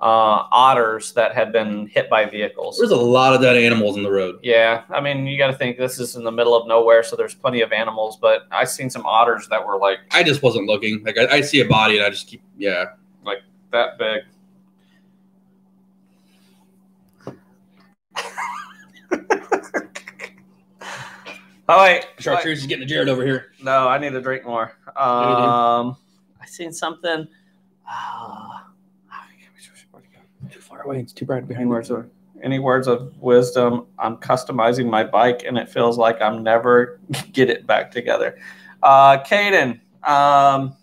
[SPEAKER 1] uh, otters that had been hit by vehicles.
[SPEAKER 2] There's a lot of dead animals in the road.
[SPEAKER 1] Yeah, I mean, you got to think this is in the middle of nowhere, so there's plenty of animals. But I seen some otters that were like
[SPEAKER 2] I just wasn't looking. Like I, I see a body and I just keep yeah.
[SPEAKER 1] Like that big. All right,
[SPEAKER 2] Chartreuse is getting a Jared over here.
[SPEAKER 1] no, I need to drink more. Um, seen something. Uh,
[SPEAKER 2] Too far away. It's too bright
[SPEAKER 1] any
[SPEAKER 2] behind
[SPEAKER 1] words of any words of wisdom? I'm customizing my bike, and it feels like I'm never get it back together. Uh, Caden, um,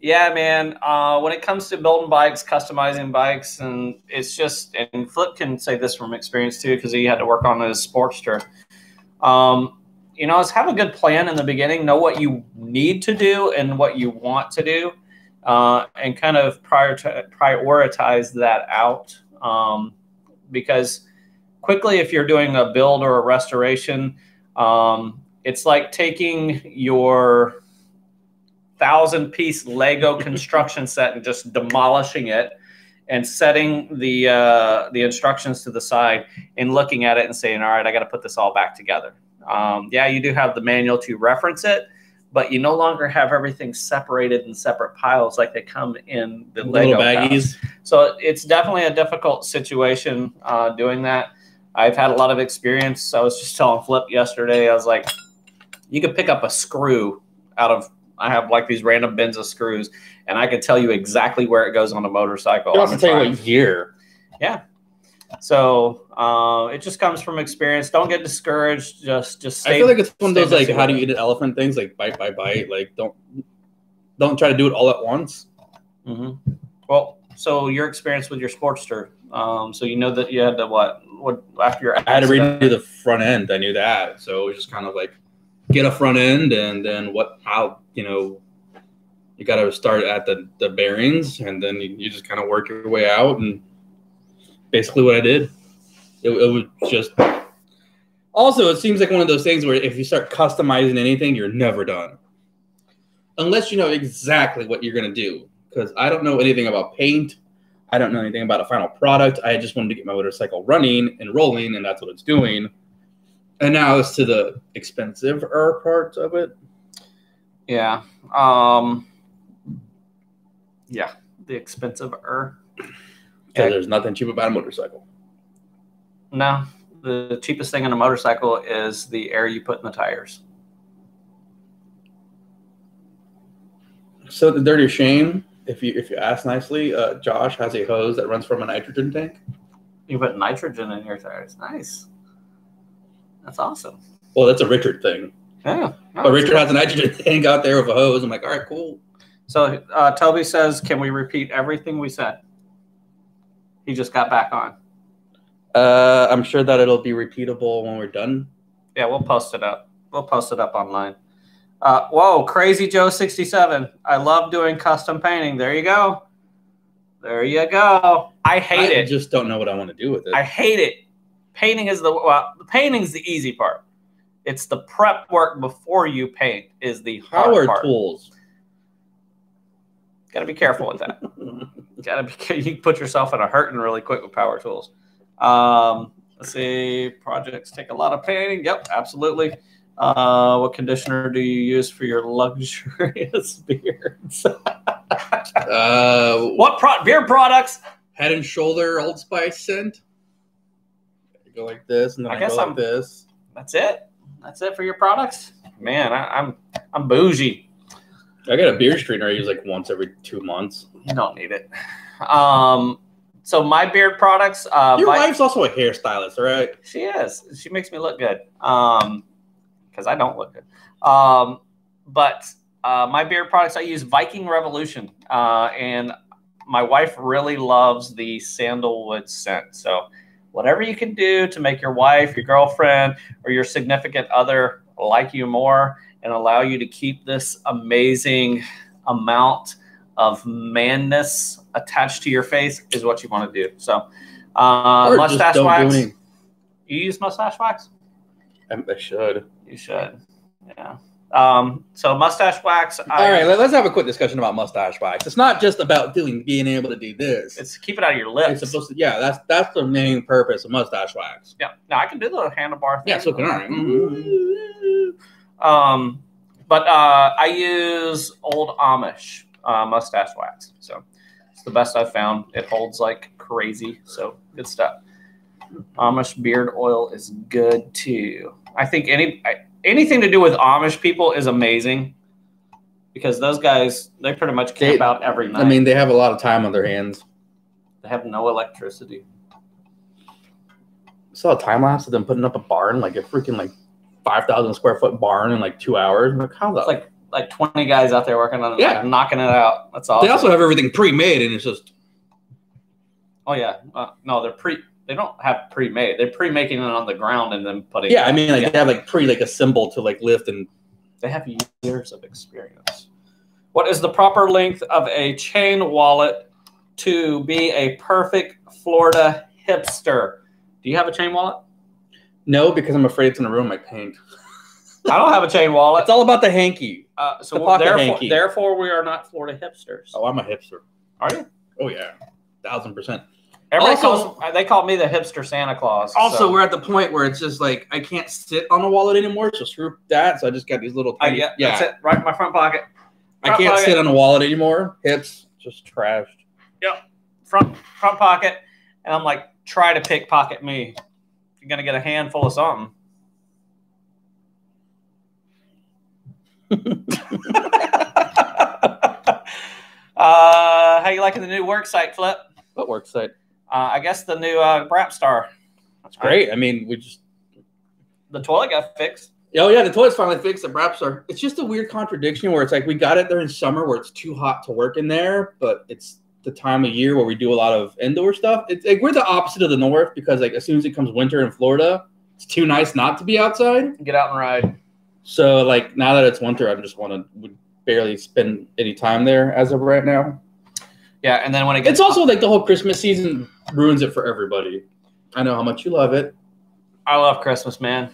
[SPEAKER 1] yeah, man. Uh, when it comes to building bikes, customizing bikes, and it's just and Flip can say this from experience too because he had to work on his Sportster. Um, you know, is have a good plan in the beginning, know what you need to do and what you want to do, uh, and kind of prioritize, prioritize that out. Um, because quickly, if you're doing a build or a restoration, um, it's like taking your thousand piece Lego construction set and just demolishing it and setting the uh, the instructions to the side and looking at it and saying, all right, I got to put this all back together. Um, yeah, you do have the manual to reference it, but you no longer have everything separated in separate piles like they come in the
[SPEAKER 2] little
[SPEAKER 1] Lego
[SPEAKER 2] baggies.
[SPEAKER 1] So it's definitely a difficult situation uh, doing that. I've had a lot of experience. I was just telling Flip yesterday. I was like, you could pick up a screw out of. I have like these random bins of screws, and I could tell you exactly where it goes on a motorcycle.
[SPEAKER 2] I
[SPEAKER 1] on
[SPEAKER 2] also tell you what year.
[SPEAKER 1] So uh, it just comes from experience. Don't get discouraged. Just just
[SPEAKER 2] I feel like it's one of those like how do you eat an elephant things like bite by bite. Like don't don't try to do it all at once.
[SPEAKER 1] hmm Well, so your experience with your Sportster. Um, so you know that you had to what? What after your
[SPEAKER 2] I had to redo the front end. I knew that, so it was just kind of like get a front end, and then what? How you know? You got to start at the the bearings, and then you, you just kind of work your way out, and basically what I did. It, it was just. Also, it seems like one of those things where if you start customizing anything, you're never done, unless you know exactly what you're gonna do. Because I don't know anything about paint. I don't know anything about a final product. I just wanted to get my motorcycle running and rolling, and that's what it's doing. And now it's to the expensive er part of it.
[SPEAKER 1] Yeah. Um, yeah. The expensive er. Okay.
[SPEAKER 2] there's nothing cheap about a motorcycle.
[SPEAKER 1] No, the cheapest thing in a motorcycle is the air you put in the tires.
[SPEAKER 2] So the dirty shame, if you if you ask nicely, uh, Josh has a hose that runs from a nitrogen tank.
[SPEAKER 1] You put nitrogen in your tires. Nice. That's awesome.
[SPEAKER 2] Well, that's a Richard thing.
[SPEAKER 1] Yeah.
[SPEAKER 2] But Richard has a nitrogen tank out there with a hose. I'm like, all right, cool.
[SPEAKER 1] So uh, Toby says, "Can we repeat everything we said?" He just got back on.
[SPEAKER 2] Uh, I'm sure that it'll be repeatable when we're done.
[SPEAKER 1] Yeah, we'll post it up. We'll post it up online. Uh, whoa, Crazy Joe sixty seven. I love doing custom painting. There you go. There you go. I hate
[SPEAKER 2] I
[SPEAKER 1] it.
[SPEAKER 2] I just don't know what I want to do with it.
[SPEAKER 1] I hate it. Painting is the well, the painting's the easy part. It's the prep work before you paint is the hard
[SPEAKER 2] Power
[SPEAKER 1] part.
[SPEAKER 2] tools.
[SPEAKER 1] Got to be careful with that. Got to be. You put yourself in a hurting really quick with power tools. Um, let's see. Projects take a lot of painting. Yep, absolutely. Uh, what conditioner do you use for your luxurious beards?
[SPEAKER 2] Uh,
[SPEAKER 1] what pro- beard products?
[SPEAKER 2] Head and Shoulder Old Spice scent. I go like this, and then
[SPEAKER 1] I
[SPEAKER 2] I,
[SPEAKER 1] guess
[SPEAKER 2] go
[SPEAKER 1] I'm-
[SPEAKER 2] like this.
[SPEAKER 1] That's it. That's it for your products. Man, I, I'm I'm bougie.
[SPEAKER 2] I got a beard straightener I use like once every two months.
[SPEAKER 1] You don't need it. Um, so my beard products. Uh,
[SPEAKER 2] Your
[SPEAKER 1] my-
[SPEAKER 2] wife's also a hairstylist, right?
[SPEAKER 1] She is. She makes me look good. Um, because I don't look good. Um, but uh, my beard products, I use Viking Revolution, uh, and my wife really loves the sandalwood scent. So, whatever you can do to make your wife, your girlfriend, or your significant other like you more and allow you to keep this amazing amount of manness attached to your face is what you want to do. So, uh,
[SPEAKER 2] Or just
[SPEAKER 1] mustache
[SPEAKER 2] don't do
[SPEAKER 1] wax.
[SPEAKER 2] any-
[SPEAKER 1] You use mustache wax?
[SPEAKER 2] I, I should.
[SPEAKER 1] You should. Yeah. Um, so mustache wax. I,
[SPEAKER 2] All right, let- let's have a quick discussion about mustache wax. It's not just about doing being able to do this.
[SPEAKER 1] It's keep it out of your lips.
[SPEAKER 2] It's supposed to, yeah. That's that's the main purpose of mustache wax.
[SPEAKER 1] yeah. Now I can do the handlebar thing.
[SPEAKER 2] Yeah, so can I.
[SPEAKER 1] Um, but uh, I use old Amish uh, mustache wax. So it's the best I've found. It holds like crazy. So good stuff. Amish beard oil is good too. I think any I- anything to do with Amish people is amazing because those guys they pretty much camp
[SPEAKER 2] They-
[SPEAKER 1] out every night.
[SPEAKER 2] I mean, they have a lot of time on their hands.
[SPEAKER 1] they have no electricity.
[SPEAKER 2] saw a time lapse of them putting up a barn, like a freaking like five thousand square foot barn in like two hours. I'm like, how the
[SPEAKER 1] like like twenty guys out there working on it,
[SPEAKER 2] Yeah.
[SPEAKER 1] like knocking it out. That's awesome.
[SPEAKER 2] They also have everything pre-made, and it's just
[SPEAKER 1] oh yeah, uh, no, they're pre. They don't have pre-made. They're pre-making it on the ground and then putting.
[SPEAKER 2] yeah. I mean, like
[SPEAKER 1] Yeah.
[SPEAKER 2] they have like pre like a symbol to like lift and
[SPEAKER 1] they have years of experience. What is the proper length of a chain wallet to be a perfect Florida hipster? Do you have a chain wallet?
[SPEAKER 2] No, because I'm afraid it's gonna ruin my paint.
[SPEAKER 1] I don't have a chain wallet.
[SPEAKER 2] It's all about the hanky.
[SPEAKER 1] Uh, so
[SPEAKER 2] the pocket
[SPEAKER 1] therefore,
[SPEAKER 2] hanky.
[SPEAKER 1] therefore, we are not Florida hipsters.
[SPEAKER 2] Oh, I'm a hipster.
[SPEAKER 1] Are you?
[SPEAKER 2] Oh yeah, thousand percent.
[SPEAKER 1] Everybody
[SPEAKER 2] Also-
[SPEAKER 1] calls, they call me the hipster Santa Claus.
[SPEAKER 2] Also,
[SPEAKER 1] so-
[SPEAKER 2] we're at the point where it's just like I can't sit on a wallet anymore, so screw that. So I just got these little
[SPEAKER 1] I
[SPEAKER 2] tiny.
[SPEAKER 1] get that's it. Right in my front pocket.
[SPEAKER 2] I can't
[SPEAKER 1] pocket.
[SPEAKER 2] sit on a wallet anymore. Hips just trashed.
[SPEAKER 1] front front pocket, and I'm like, try to pickpocket me. You're gonna get a handful of something. uh, how you liking the new work site, Flip?
[SPEAKER 2] What work site?
[SPEAKER 1] Uh, I guess the new uh, Brap Star. That's
[SPEAKER 2] Great. I mean, we just.
[SPEAKER 1] The toilet got fixed.
[SPEAKER 2] Oh yeah, the toilet's finally fixed. The wraps are. It's just a weird contradiction where it's like we got it there in summer where it's too hot to work in there, but it's the time of year where we do a lot of indoor stuff. It's like we're the opposite of the north because like as soon as it comes winter in Florida, it's too nice not to be outside.
[SPEAKER 1] Get out and ride.
[SPEAKER 2] So like now that it's winter, I just want to would barely spend any time there as of right now.
[SPEAKER 1] Yeah, and then when it gets
[SPEAKER 2] It's also like the whole Christmas season ruins it for everybody. I know how much you love it,
[SPEAKER 1] I love Christmas, man.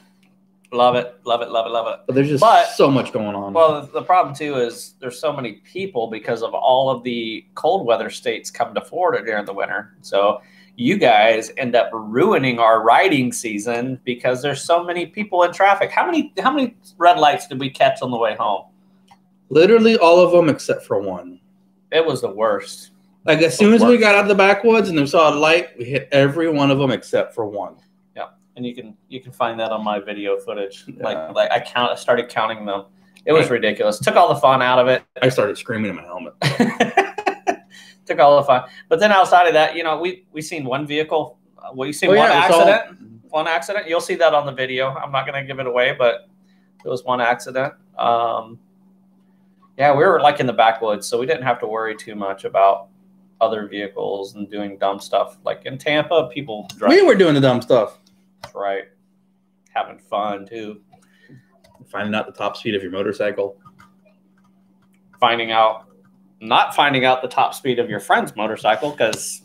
[SPEAKER 1] Love it, love it, love it, love it.
[SPEAKER 2] but there's just
[SPEAKER 1] But-
[SPEAKER 2] so much going on.
[SPEAKER 1] Well, the, problem too is there's so many people because of all of the cold weather states come to Florida during the winter. So you guys end up ruining our riding season because there's so many people in traffic. How many how many red lights did we catch on the way home?
[SPEAKER 2] Literally all of them except for one.
[SPEAKER 1] It was the worst.
[SPEAKER 2] Like as soon as we got out of the backwoods and we saw a light, we hit every one of them except for one.
[SPEAKER 1] And you can you can find that on my video footage.
[SPEAKER 2] Yeah.
[SPEAKER 1] Like like I count I started counting them. It was ridiculous. Took all the fun out of it.
[SPEAKER 2] I started screaming in my helmet.
[SPEAKER 1] took all the fun. But then outside of that, you know, we we seen one vehicle. uh, We seen
[SPEAKER 2] Oh,
[SPEAKER 1] one
[SPEAKER 2] yeah,
[SPEAKER 1] accident. One accident. You'll see that on the video. I'm not going to give it away, but it was one accident. Um, yeah, we were like in the backwoods, so we didn't have to worry too much about other vehicles and doing dumb stuff. Like in Tampa, people drive
[SPEAKER 2] We were doing the dumb stuff.
[SPEAKER 1] Right, having fun too,
[SPEAKER 2] Finding out the top speed of your motorcycle.
[SPEAKER 1] finding out, not finding out the top speed of your friend's motorcycle because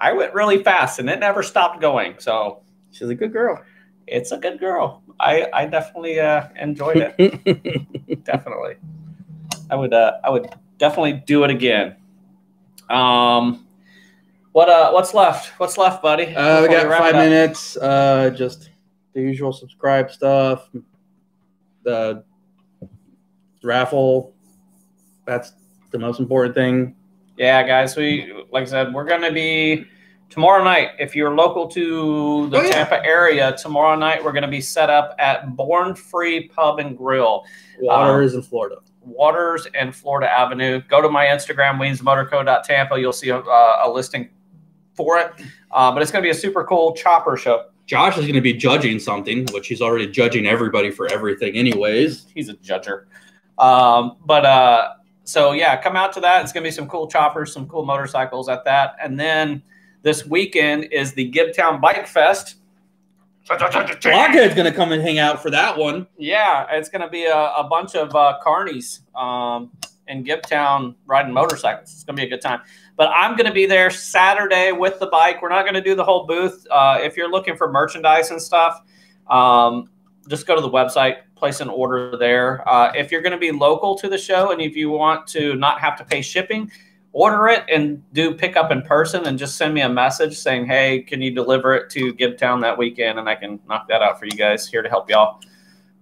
[SPEAKER 1] I went really fast and it never stopped going. So
[SPEAKER 2] She's a good girl.
[SPEAKER 1] it's a good girl. I I definitely uh, enjoyed it. definitely, I would uh, I would definitely do it again. Um, what uh what's left? What's left, buddy?
[SPEAKER 2] Uh, we got
[SPEAKER 1] wrap
[SPEAKER 2] five minutes. Uh, just the usual subscribe stuff. the raffle. That's the most important thing.
[SPEAKER 1] Yeah, guys, we like I said, we're gonna be tomorrow night. If you're local to the
[SPEAKER 2] Oh, yeah.
[SPEAKER 1] Tampa area, tomorrow night we're gonna be set up at Born Free Pub and Grill,
[SPEAKER 2] Waters in Florida.
[SPEAKER 1] Waters and Florida Avenue. Go to my Instagram, weemsmotorco.tampa. You'll see a, uh, a listing for it. Uh, but it's gonna be a super cool chopper show.
[SPEAKER 2] Josh is going to be judging something, which he's already judging everybody for everything, anyways.
[SPEAKER 1] he's a judger. Um, but uh, so yeah, come out to that. It's gonna be some cool choppers, some cool motorcycles at that, and then this weekend is the Gibtown Bike Fest.
[SPEAKER 2] Blockhead's going to come and hang out for that one.
[SPEAKER 1] Yeah, it's gonna be a, a bunch of uh, carnies um, in Gibtown riding motorcycles. It's gonna be a good time. But I'm gonna be there Saturday with the bike. We're not gonna do the whole booth. Uh, if you're looking for merchandise and stuff, um, just go to the website, place an order there. Uh, if you're going to be local to the show and if you want to not have to pay shipping, order it and do pick up in person and just send me a message saying, hey, can you deliver it to Gibtown that weekend? And I can knock that out for you guys here to help y'all.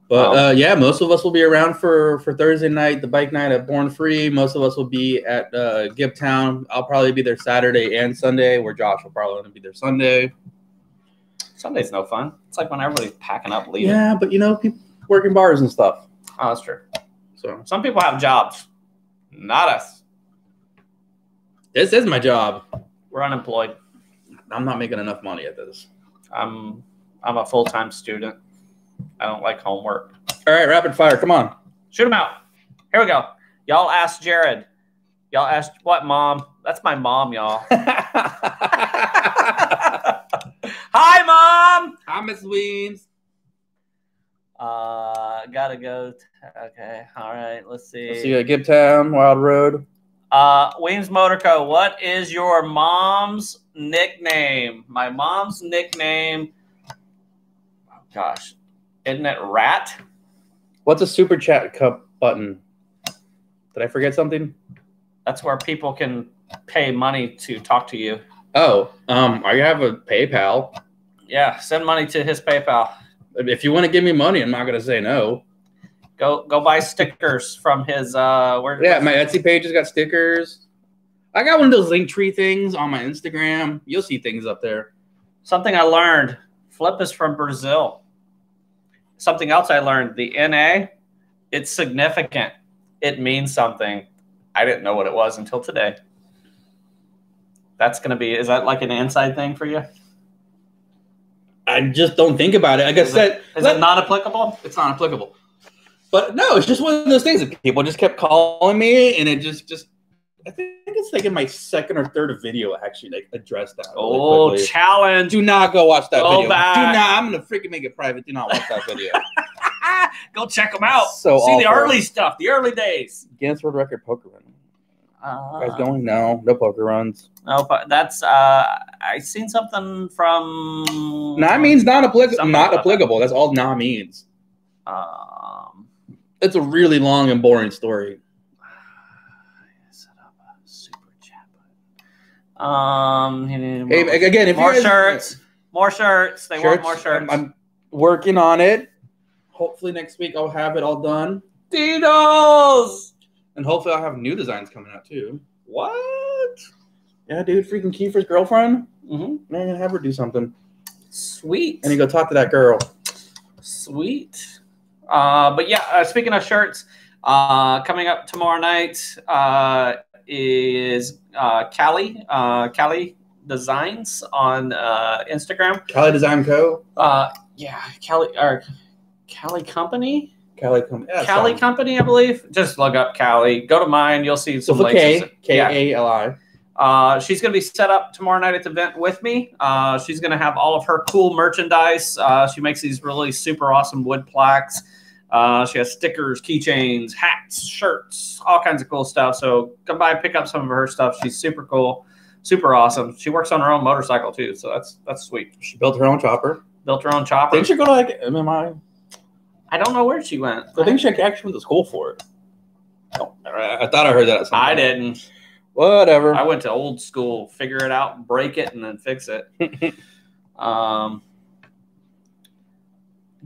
[SPEAKER 2] But uh, yeah, most of us will be around for for Thursday night, the bike night at Born Free. Most of us will be at uh, Gibtown. I'll probably be there Saturday and Sunday, where Josh will probably be there Sunday.
[SPEAKER 1] Sunday's no fun. It's like when everybody's packing up, leaving.
[SPEAKER 2] Yeah, but you know, people work in bars and stuff.
[SPEAKER 1] Oh, that's true.
[SPEAKER 2] So
[SPEAKER 1] Some people have jobs, not us.
[SPEAKER 2] this is my job.
[SPEAKER 1] We're unemployed.
[SPEAKER 2] I'm not making enough money at this.
[SPEAKER 1] I'm I'm a full time student. I don't like homework.
[SPEAKER 2] All right, rapid fire. Come on.
[SPEAKER 1] Shoot him out. Here we go. Y'all asked Jared. Y'all asked what mom? That's my mom, y'all. Hi, mom.
[SPEAKER 2] Hi, Miss Weems.
[SPEAKER 1] Uh, gotta go. t- okay, all right. Let's see.
[SPEAKER 2] See you at Gibtown, Wild Road.
[SPEAKER 1] Uh, Weems Motor Co. What is your mom's nickname? My mom's nickname. Oh gosh, isn't it Rat?
[SPEAKER 2] What's a super chat cup button? Did I forget something?
[SPEAKER 1] That's where people can pay money to talk to you.
[SPEAKER 2] Oh, um, I have a PayPal.
[SPEAKER 1] Yeah, send money to his PayPal.
[SPEAKER 2] If you want to give me money, I'm not gonna say no.
[SPEAKER 1] Go go buy stickers from his uh where
[SPEAKER 2] Yeah, my Etsy page has got stickers. I got one of those link tree things on my Instagram. You'll see things up there.
[SPEAKER 1] something I learned. Flip is from Brazil. Something else I learned, the NA, it's significant. It means something. I didn't know what it was until today. That's gonna be is that like an inside thing for you?
[SPEAKER 2] I just don't think about it. Like I
[SPEAKER 1] Is
[SPEAKER 2] said,
[SPEAKER 1] Is
[SPEAKER 2] let-
[SPEAKER 1] it not applicable?
[SPEAKER 2] it's not applicable. But no, it's just one of those things that people just kept calling me, and it just just. I think it's like in my second or third video actually like address that. really
[SPEAKER 1] Oh,
[SPEAKER 2] quickly.
[SPEAKER 1] challenge.
[SPEAKER 2] do not go watch that
[SPEAKER 1] Go
[SPEAKER 2] video.
[SPEAKER 1] back.
[SPEAKER 2] Do not. I'm gonna freaking make it private. Do not watch that video.
[SPEAKER 1] Go check them out.
[SPEAKER 2] So
[SPEAKER 1] See the early stuff, the early days.
[SPEAKER 2] Guinness World Record poker run.
[SPEAKER 1] Uh,
[SPEAKER 2] You guys going? No, no poker runs.
[SPEAKER 1] No, but that's uh I seen something from
[SPEAKER 2] Nah means not applicable. Not
[SPEAKER 1] about that.
[SPEAKER 2] applicable. That's all nah means.
[SPEAKER 1] um
[SPEAKER 2] It's a really long and boring story.
[SPEAKER 1] set up a super chat button. Um
[SPEAKER 2] Hey, again, if
[SPEAKER 1] more
[SPEAKER 2] you guys,
[SPEAKER 1] shirts, more shirts. They want more
[SPEAKER 2] I'm-
[SPEAKER 1] shirts.
[SPEAKER 2] I'm, working on it. Hopefully next week I'll have it all done,
[SPEAKER 1] Dinos.
[SPEAKER 2] and hopefully I'll have new designs coming out too.
[SPEAKER 1] What?
[SPEAKER 2] Yeah, dude, freaking Kiefer's girlfriend.
[SPEAKER 1] Mm-hmm.
[SPEAKER 2] Man, have her do something.
[SPEAKER 1] Sweet.
[SPEAKER 2] And you go talk to that girl.
[SPEAKER 1] Sweet. Uh, but yeah, uh, speaking of shirts, uh, coming up tomorrow night uh, is uh, Callie, uh, Callie Designs on uh, Instagram.
[SPEAKER 2] Cali Design Co.
[SPEAKER 1] Uh, yeah, Callie or Callie Company,
[SPEAKER 2] Cali Com- yeah,
[SPEAKER 1] Callie
[SPEAKER 2] something.
[SPEAKER 1] Company, I believe. Just look up Callie. Go to mine. You'll see some
[SPEAKER 2] for
[SPEAKER 1] links.
[SPEAKER 2] K K. A L I.
[SPEAKER 1] Uh, she's going to be set up tomorrow night at the event with me. Uh, she's going to have all of her cool merchandise. Uh, she makes these really super awesome wood plaques. Uh, she has stickers, keychains, hats, shirts, all kinds of cool stuff. So come by, pick up some of her stuff. She's super cool, super awesome. She works on her own motorcycle too, so that's that's sweet.
[SPEAKER 2] She built her own chopper.
[SPEAKER 1] Built her own chopper.
[SPEAKER 2] Didn't she go to like MMI?
[SPEAKER 1] I don't know where she went.
[SPEAKER 2] I think she actually went to school for it. Oh, I I thought I heard that. At some
[SPEAKER 1] I didn't.
[SPEAKER 2] Whatever.
[SPEAKER 1] I went to old school, figure it out, break it, and then fix it. um,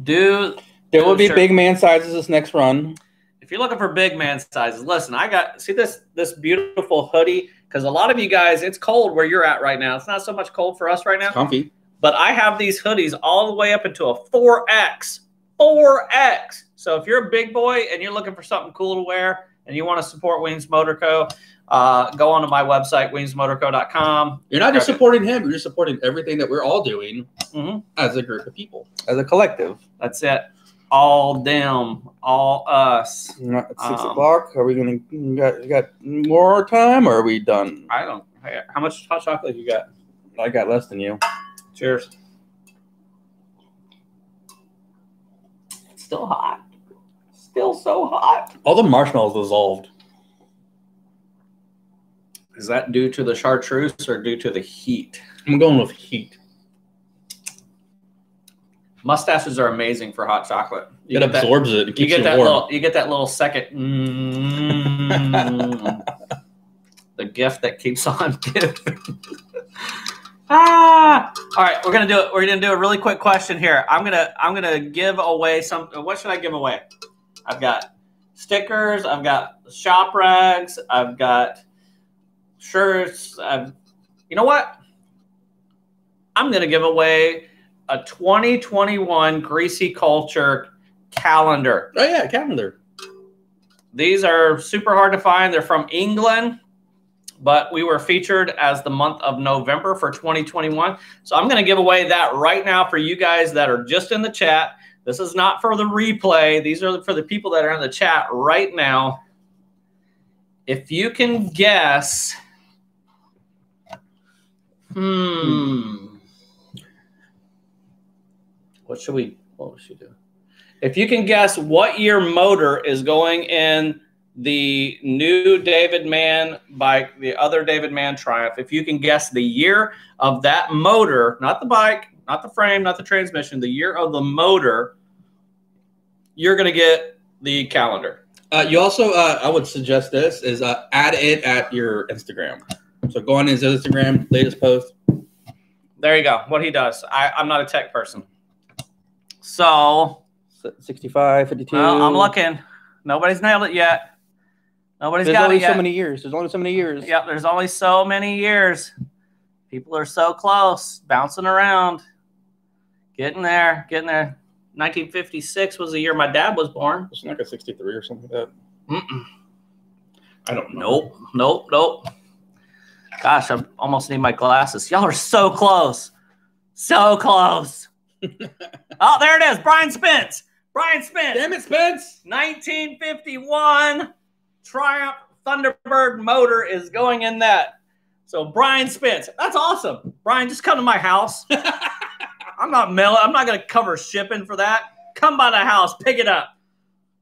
[SPEAKER 1] do
[SPEAKER 2] There will be
[SPEAKER 1] Sure.
[SPEAKER 2] big man sizes this next run.
[SPEAKER 1] if you're looking for big man sizes, listen, I got see this this beautiful hoodie because a lot of you guys, it's cold where you're at right now. It's not so much cold for us right now,
[SPEAKER 2] Comfy.
[SPEAKER 1] but I have these hoodies all the way up into a 4X. 4X. So if you're a big boy and you're looking for something cool to wear and you want to support Weems Motor Co., uh, go onto my website, weemsmotorco.com.
[SPEAKER 2] You're not just supporting him, you're supporting everything that we're all doing
[SPEAKER 1] hmm
[SPEAKER 2] as a group of people, as a collective.
[SPEAKER 1] That's it. All them, all us.
[SPEAKER 2] Not at six
[SPEAKER 1] Um,
[SPEAKER 2] o'clock. Are we gonna you got, you got more time or are we done?
[SPEAKER 1] I don't. How much hot chocolate you got?
[SPEAKER 2] I got less than you.
[SPEAKER 1] Cheers. It's still hot. Still so hot.
[SPEAKER 2] All the marshmallows dissolved.
[SPEAKER 1] Is that due to the chartreuse or due to the heat?
[SPEAKER 2] I'm going with heat.
[SPEAKER 1] Mustaches are amazing for hot chocolate. You
[SPEAKER 2] It
[SPEAKER 1] get that,
[SPEAKER 2] absorbs it. It
[SPEAKER 1] you get that
[SPEAKER 2] warm.
[SPEAKER 1] little. You get that little second. mm, the gift that keeps on giving. ah! All right, we're gonna do it. We're gonna do a really quick question here. I'm gonna I'm gonna give away some. What should I give away? I've got stickers. I've got shop rags. I've got shirts. I've. You know what? I'm gonna give away a 2021 Greasy Kulture calendar.
[SPEAKER 2] Oh yeah, calendar.
[SPEAKER 1] These are super hard to find. They're from England, but we were featured as the month of November for 2021. So I'm going to give away that right now for you guys that are just in the chat. This is not for the replay. These are for the people that are in the chat right now. If you can guess, hmm, what should we? What should we do? If you can guess what year motor is going in the new David Mann bike, the other David Mann Triumph, if you can guess the year of that motor, not the bike, not the frame, not the transmission, the year of the motor, you're going to get the calendar.
[SPEAKER 2] Uh, you also, uh, I would suggest this is uh, add it at your Instagram. So go on his Instagram, latest post.
[SPEAKER 1] There you go. What he does. I, I'm not a tech person. So
[SPEAKER 2] 65, 52.
[SPEAKER 1] well, I'm looking. Nobody's nailed it yet. Nobody's
[SPEAKER 2] There's
[SPEAKER 1] got
[SPEAKER 2] only
[SPEAKER 1] it yet.
[SPEAKER 2] so many years. There's only so many years.
[SPEAKER 1] Yep, there's only so many years. People are so close, bouncing around, getting there, getting there. 1956 was the year my dad was born.
[SPEAKER 2] It's like a 63 or something like that.
[SPEAKER 1] Mm-mm.
[SPEAKER 2] I don't know.
[SPEAKER 1] Nope, nope, nope. Gosh, I almost need my glasses. Y'all are so close, so close. oh, there it is, Brian Spence. Brian Spence.
[SPEAKER 2] Damn it, Spence!
[SPEAKER 1] 1951 Triumph Thunderbird motor is going in that. So Brian Spence, that's awesome. Brian, just come to my house. I'm not mail. I'm not going to cover shipping for that. Come by the house, pick it up.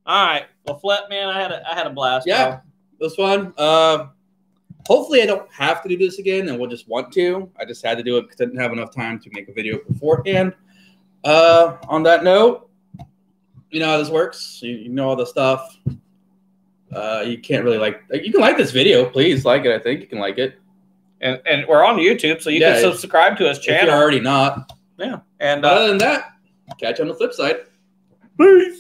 [SPEAKER 1] All right. Well, Flip, man, I had a, I had a blast.
[SPEAKER 2] Yeah.
[SPEAKER 1] bro.
[SPEAKER 2] It was fun. Uh, hopefully, I don't have to do this again, and we'll just want to. I just had to do it because I didn't have enough time to make a video beforehand. Uh, on that note, you know how this works. You, you know all the stuff. Uh, you can't really like. You can like this video, please like it. I think you can like it.
[SPEAKER 1] And and we're on YouTube, so you
[SPEAKER 2] Yeah,
[SPEAKER 1] can subscribe to his
[SPEAKER 2] If you're
[SPEAKER 1] channel.
[SPEAKER 2] already not.
[SPEAKER 1] yeah. And uh,
[SPEAKER 2] other than that, catch you on the flip side.
[SPEAKER 1] peace.